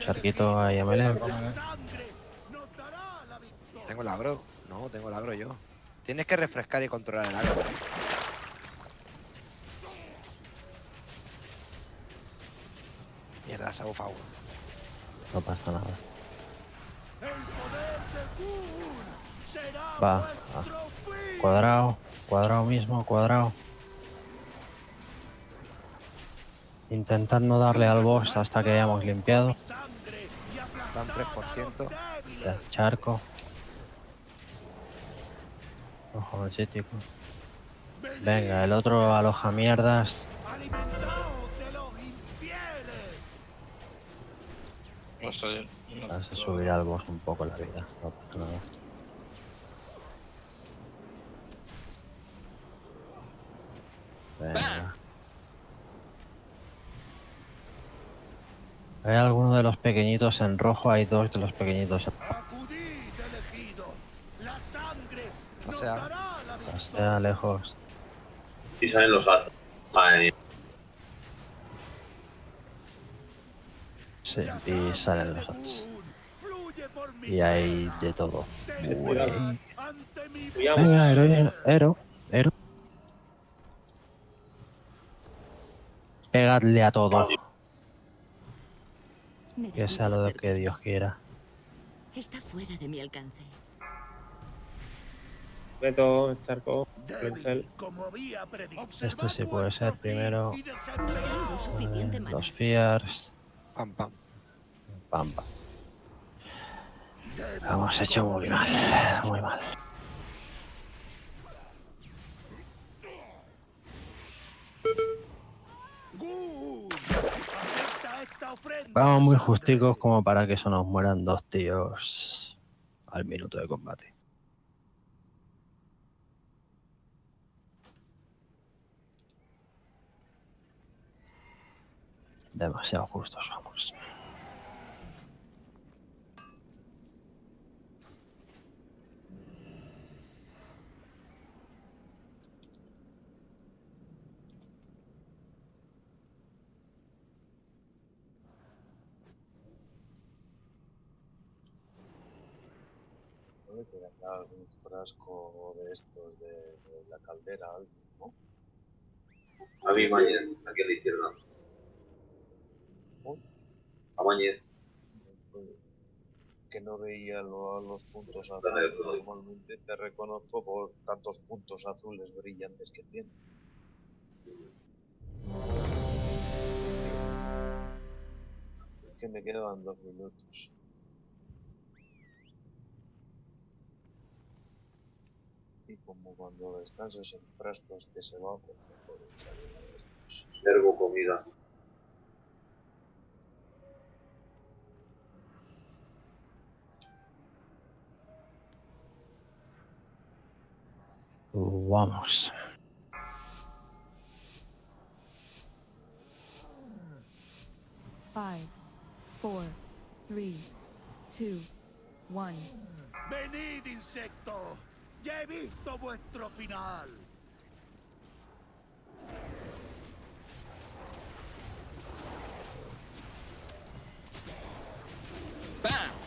Charquito ahí a melee. La. ¿Tengo el agro? No, tengo el agro yo. Tienes que refrescar y controlar el agro. Mierda, se ha bufado uno. No pasa nada. Va. fin. Cuadrado. Cuadrado mismo, cuadrado. Intentar no darle al boss hasta que hayamos limpiado. Está un 3%. Ya, charco. Ojo. Venga, el otro aloja mierdas. Alimentaos de los infieles. Va a salir. Vas a subir al boss un poco la vida. No pasa nada. Venga. Hay alguno de los pequeñitos en rojo, hay dos de los pequeñitos en rojo. O sea, O sea, lejos. Y salen los atos. Madre mía. Sí, y salen los ads. Y hay de todo. Uy. Venga, héroe, héroe, héroe. Pegadle a todo. Que sea lo que Dios quiera. Está fuera de mi alcance. Beto, Charco, Pincel. Este sí puede ser primero. Eh. Los Fears. Pam, pam. Pam, pam. Lo hemos hecho muy mal. Muy mal. Gun, acepta esta ofrenda. Vamos muy justicos como para que eso nos mueran dos tíos al minuto de combate. Demasiado justos, vamos. Algún frasco de estos de, de la caldera, algo, ¿no? A mí, Mañez, aquí a la izquierda. A Mañez. Que no veía lo- los puntos azules. Normalmente te reconozco por tantos puntos azules brillantes que tiene. Que me quedan dos minutos. Como cuando descanses el frasco este se va, pues mejor usar uno de estos. Ergo comida. Vamos. Five, four, three, two, one. Venid, insecto. Ya he visto vuestro final. Zarco.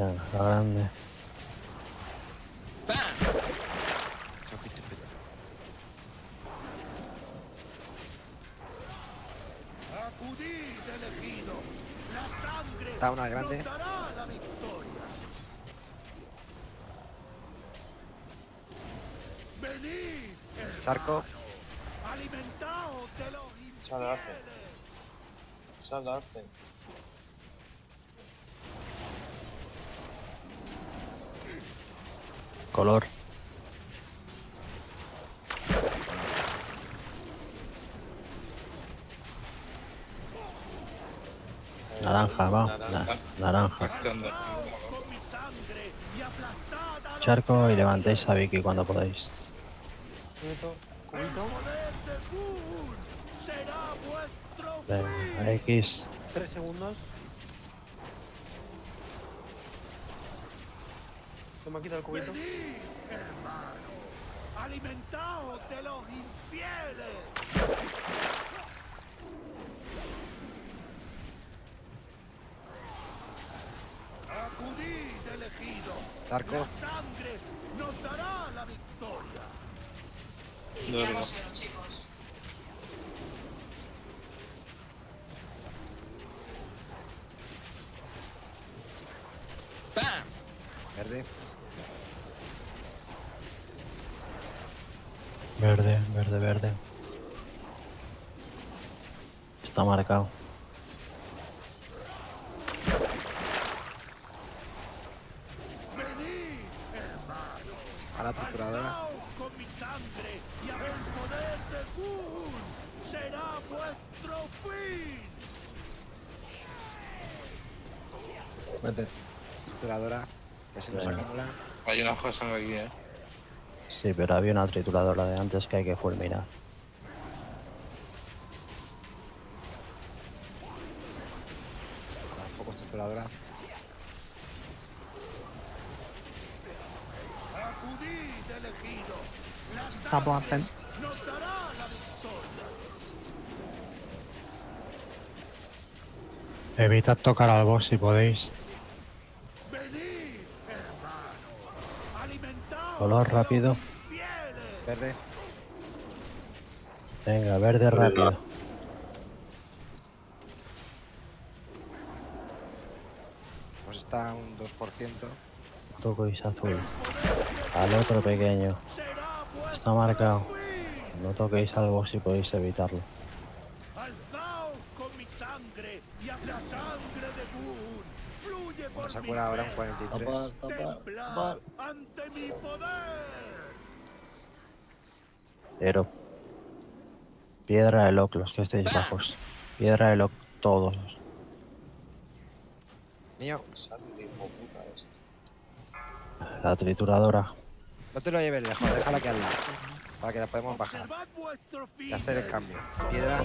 La grande. Acudid, elegido. La sangre Da una grande. Los Sal hace. Sal hace. Color. Naranja, va. na- naranja. Charco y levantéis a Vicky cuando podáis. Venga, X. Tres segundos. Se me ha quitado el cubito. Venid, hermano. Alimentaos de los infieles. Acudid, elegidos. Charco. La sangre nos dará la victoria. No, no. Pillámoselo, chicos. ¡Pam! Verde. Verde, verde, verde. Está marcado. Venid, hermano. A la trituradora. Alzaos con mi sangre y a el poder de Gun. Será vuestro fin. Vete. Trituradora. Que se nos Venga. acumula. Sangre aquí, eh. Sí, pero había una trituradora de antes que hay que fulminar. Tampoco trituradora. La victoria. Evitad tocar al boss si podéis. Venid, hermano. Alimentaos Color rápido. Verde. Venga, verde rápido. Pues está un 2%. Toquéis azul. Al otro pequeño. Está marcado. No toquéis al boss si podéis evitarlo. Alzaos con mi sangre y a la sangre de Gun. Fluye por Bueno, se mi cura ahora un venas. 43. Tapar, tapar, tapar. ante mi poder. Pero. Piedra de lock, los que estéis bajos. Piedra de lock, todos. Puta este. La trituradora. No te lo lleves lejos, déjala aquí al lado. Para que la podemos bajar. Y hacer el cambio. Piedra.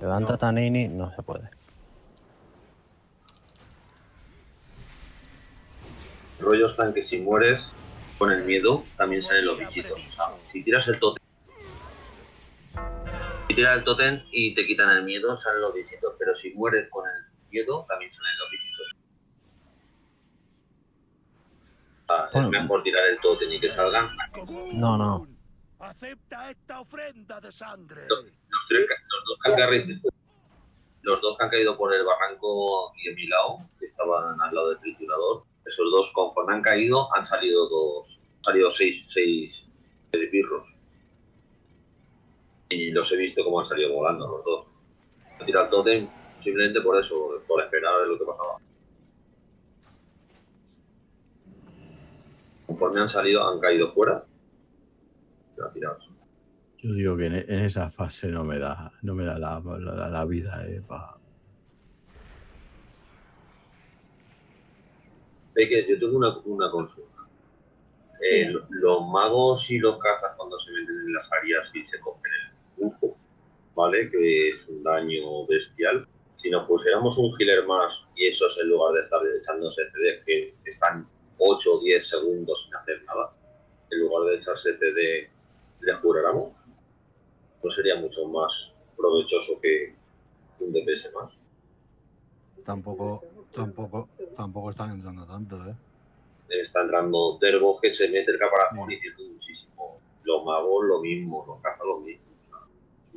Levanta Tanini, no se puede. Rollos tan que si mueres con el miedo, también salen los bichitos. O sea, si tiras el totem. Si tiras el totem y te quitan el miedo, salen los bichitos. Pero si mueres con el miedo, también salen los bichitos. Ah, es mejor tirar el totem y que salgan. No, no. Acepta esta ofrenda de sangre. Los, tres ca- los dos que han caído, los dos que han caído por el barranco y de mi lado, que estaban al lado del triturador, esos dos conforme han caído han salido dos, han salido seis, seis birros. Y los he visto como han salido volando los dos. Han tirado el tótem simplemente por eso, por esperar a ver lo que pasaba. Conforme han salido, han caído fuera. y han tirado. Yo digo que en, e- en esa fase no me da, no me da la, la- la vida, eh, pa- Peque, yo tengo una, una consulta. Eh, lo- los magos y los cazas cuando se meten en las áreas y se cogen el ¿vale? Que es un daño bestial. Si nos pusiéramos un healer más y eso es en lugar de estar echándose CD que están 8 o 10 segundos sin hacer nada, en lugar de echarse CD, le juráramos, no sería mucho más provechoso que un DPS más. Tampoco, tampoco, tampoco están entrando tanto, ¿eh? está entrando Derbo que se mete el caparazón y tiene muchísimo. Los magos lo mismo, los cazas lo mismo.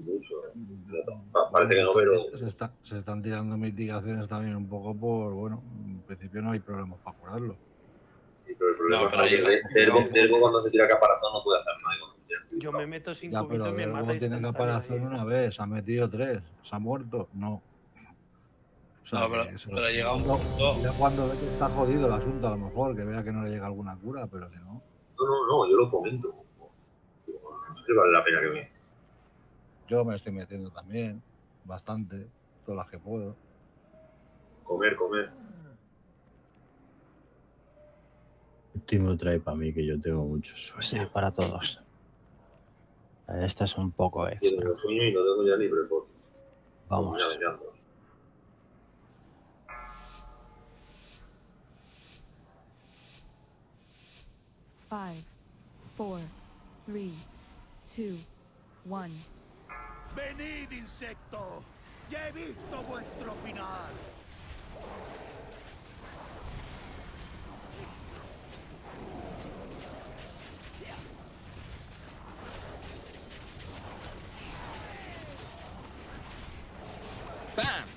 Mucho, ¿eh? Pa- Parece que no, pero Se, está- se están tirando mitigaciones también un poco por, bueno, en principio no hay problemas para curarlo. pero el problema No, es que Derbo, Derbo cuando se tira caparazón no puede hacer nada. Yo me meto sin Ya, pero me mata tiene caparazón una vez, ha metido tres, se ha muerto, no. O sea, No, pero- pero llega un cuando- punto- ya cuando ve que está jodido el asunto, a lo mejor, que vea que no le llega alguna cura, pero si no. No, no, no, yo lo comento. No sé si vale la pena que me. Yo me estoy metiendo también, bastante, todas las que puedo. Comer, comer. Último trae para mí que yo tengo mucho sueño. Sí, para todos. Este es un poco extra. tengo sueño y lo tengo ya libre. Por... Vamos. Pues. Five, four, three, two, one. Venid, insecto. Ya he visto vuestro final. ¡Bam!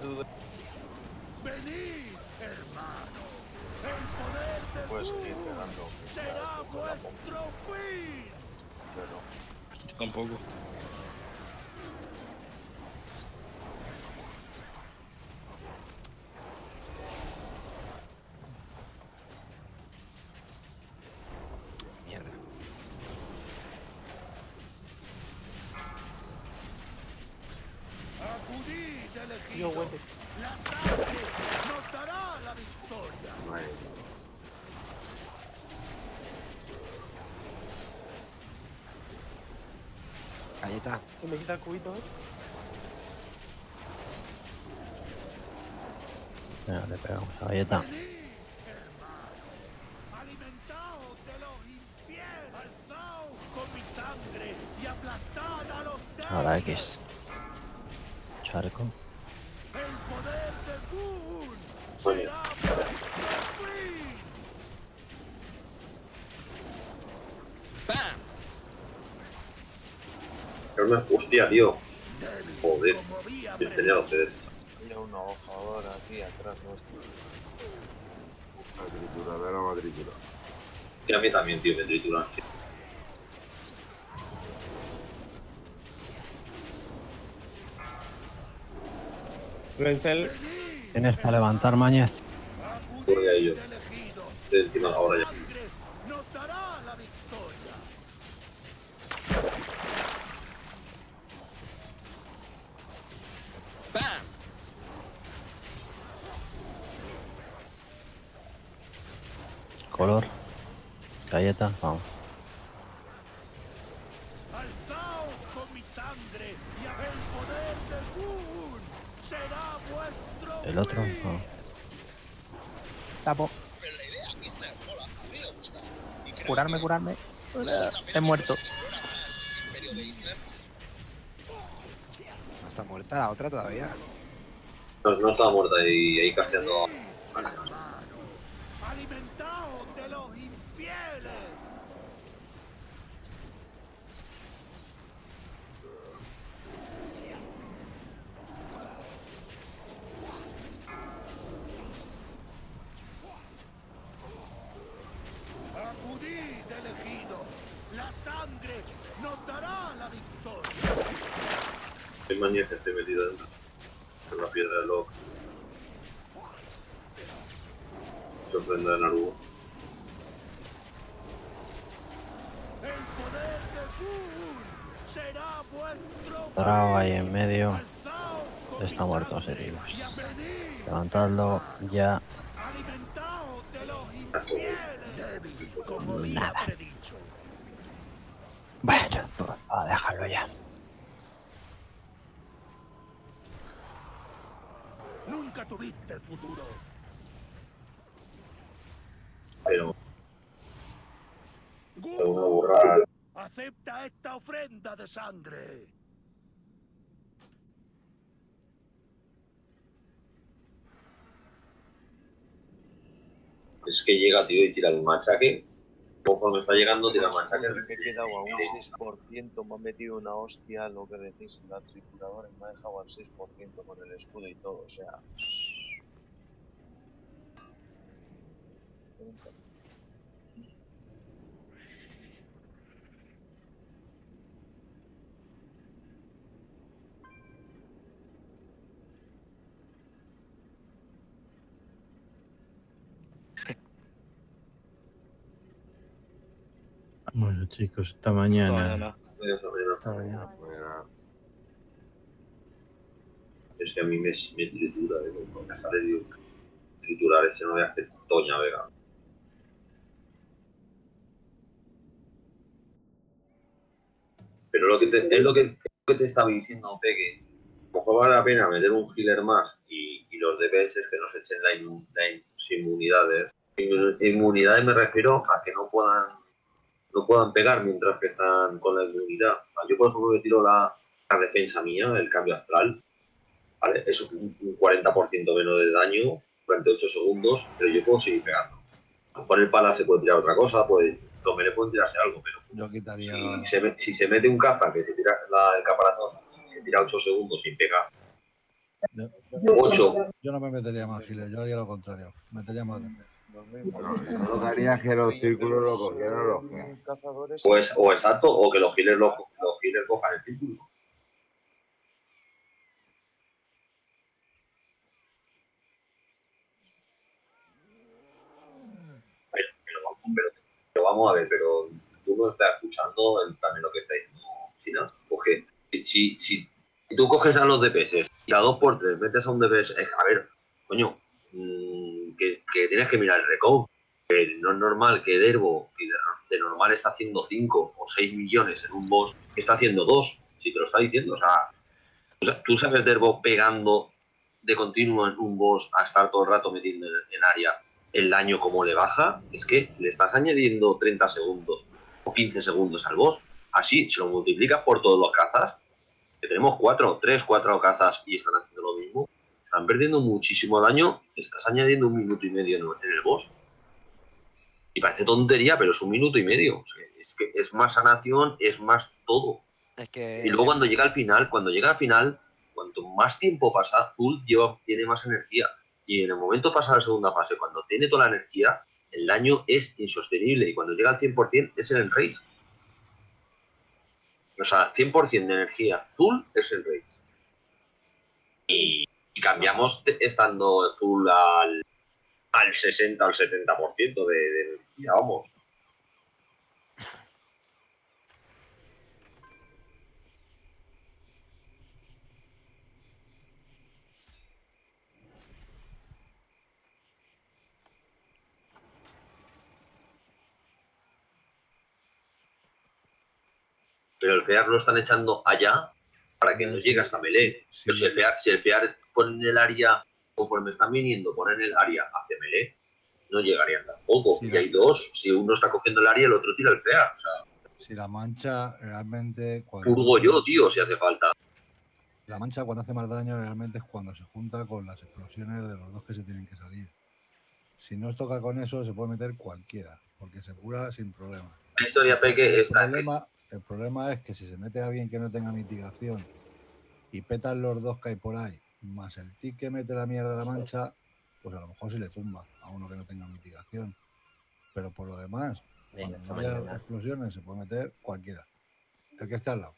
Tú. Venid, hermano. El poder de Puedes seguir pegando. será vuestro fin. Pero Tampoco. Galleta. Se me quita el cubito, ¿eh? Venga, le pegamos a galleta. Alimentaos de los infieles. Alzaos con mi sangre y aplastad a los débiles. Ahora X. Charco. El poder de Gur Oye. será vuestro fin. Una hostia, tío. Joder. Yo tenía los dedos. había una ahora aquí atrás nuestro. La tritura, ve la matrícula. Y a mí también, tío, me trituran. Vencel. Tienes para levantar Mañez. Corre a ellos. De encima ahora ya. He muerto. No está muerta la otra todavía. No, no estaba muerta y ahí casteando. De sangre. Es que llega, tío, y tira el machaque. Conforme está llegando, tira el machaque. Me he quedado a un 6%, me ha metido una hostia lo que decís en la trituradora y me ha dejado al 6% con el escudo y todo, o sea. Bueno, chicos, hasta mañana. Es que a mí me, me tritura, sale, digo, triturar ese no me hace toña, vega. Pero lo que te, es lo que, es lo que te estaba diciendo, Peque. A lo mejor vale la pena meter un healer más y, y los DPS que nos echen la, inmu- la in- inmunidades. Inmu- Inmunidades me refiero a que no puedan no puedan pegar mientras que están con la inmunidad. Yo, por ejemplo, me tiro la, la defensa mía, el cambio astral. ¿vale? Es un, un 40% menos de daño durante 8 segundos, pero yo puedo seguir pegando. A lo mejor el pala se puede tirar otra cosa, puede, los melee pueden tirarse algo, pero Yo quitaría. si se, me- si se mete un caza que se tira la, el caparazón, se tira 8 segundos sin pegar, Yo, yo no me metería más giles, yo haría lo contrario. Metería más de Yo lo que los círculos lo cogieran los que. pues, o exacto, o que los healers, los, los healers cojan el círculo. Pero, vamos, a ver, pero tú no estás escuchando el- también lo que está diciendo China. Porque si, si, si tú coges a los DPS y a 2x3 metes a un DPS, eh, a ver, coño, mm, que, que tienes que mirar el recount. Que no es normal que Derbo, que de, de normal está haciendo 5 o 6 millones en un boss, está haciendo 2, si te lo está diciendo. O sea, o sea, tú sabes Derbo pegando de continuo en un boss a estar todo el rato metiendo en, en área el daño como le baja, es que le estás añadiendo 30 segundos o 15 segundos al boss. Así, si lo multiplicas por todos los cazas, que tenemos 4, 3, 4 cazas y están haciendo lo mismo, están perdiendo muchísimo daño, estás añadiendo un minuto y medio en el boss. Y parece tontería, pero es un minuto y medio. O sea, es que es más sanación, es más todo. Es que. Y luego cuando llega al final, cuando llega al final, cuanto más tiempo pasa, Azul lleva, tiene más energía. Y en el momento a la segunda fase, cuando tiene toda la energía, el daño es insostenible. Y cuando llega al 100% es el enrage. O sea, 100% de energía Azul es el rey. Y, y cambiamos estando Azul al, al 60 o al 70% de, de energía, vamos. Pero el FEAR lo están echando allá para que no llegue hasta. Pero si el FEAR, si el FEAR pone el área, conforme están viniendo, ponen el área hacia melee, no llegarían tampoco. y hay dos. Si uno está cogiendo el área, el otro tira el FEAR. O sea, Si la mancha realmente. Cuando purgo yo, tío, si hace falta. La mancha cuando hace más daño realmente es cuando se junta con las explosiones de los dos que se tienen que salir. Si no os toca con eso, se puede meter cualquiera, porque se cura sin problema. La historia Peque está problema, el problema es que si se mete a alguien que no tenga mitigación y petan los dos que hay por ahí, más el tic que mete la mierda de la mancha, pues a lo mejor sí le tumba a uno que no tenga mitigación. Pero por lo demás, Venga, cuando no haya explosiones, se puede meter cualquiera. El que esté al lado.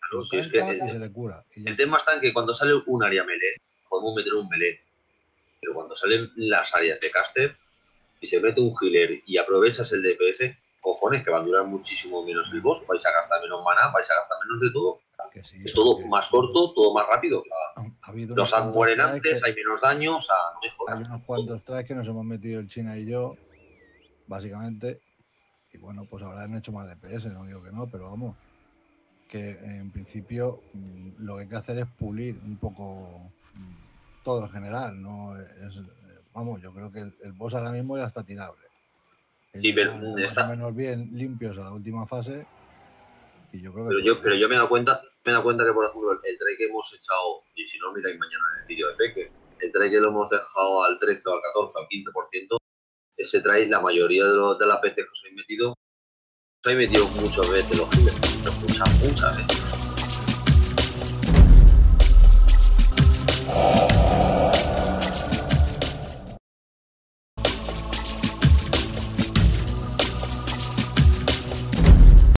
Claro, Lo si es que tanca y el, se le cura. Y ya el tema está en que cuando sale un área melee, podemos meter un melee. Pero cuando salen las áreas de caster y se mete un healer y aprovechas el DPS, cojones, que va a durar muchísimo menos el boss, vais a gastar menos mana, vais a gastar menos de todo. es todo más corto, todo más rápido. ha los mueren strikes antes, hay menos daño, o sea, no me jodas. Hay unos cuantos strikes que nos hemos metido el China y yo, básicamente. Y bueno, pues ahora han hecho más DPS, no digo que no, pero vamos. Que en principio mm, lo que hay que hacer es pulir un poco mm, todo en general. no es, Vamos, yo creo que el, el boss ahora mismo ya está tirable. Sí, pero, mm, más está- o menos bien limpios a la última fase. Y yo creo que Pero yo, pero yo me he dado cuenta, me he dado cuenta que por ejemplo el, el trade que hemos echado, y si no miráis mañana en el vídeo de Peque, el trade que lo hemos dejado al 13 o al 14 o al 15%, ese trade la mayoría de, los, de las veces que os habéis metido, os habéis metido muchas veces los pero muchas, muchas veces.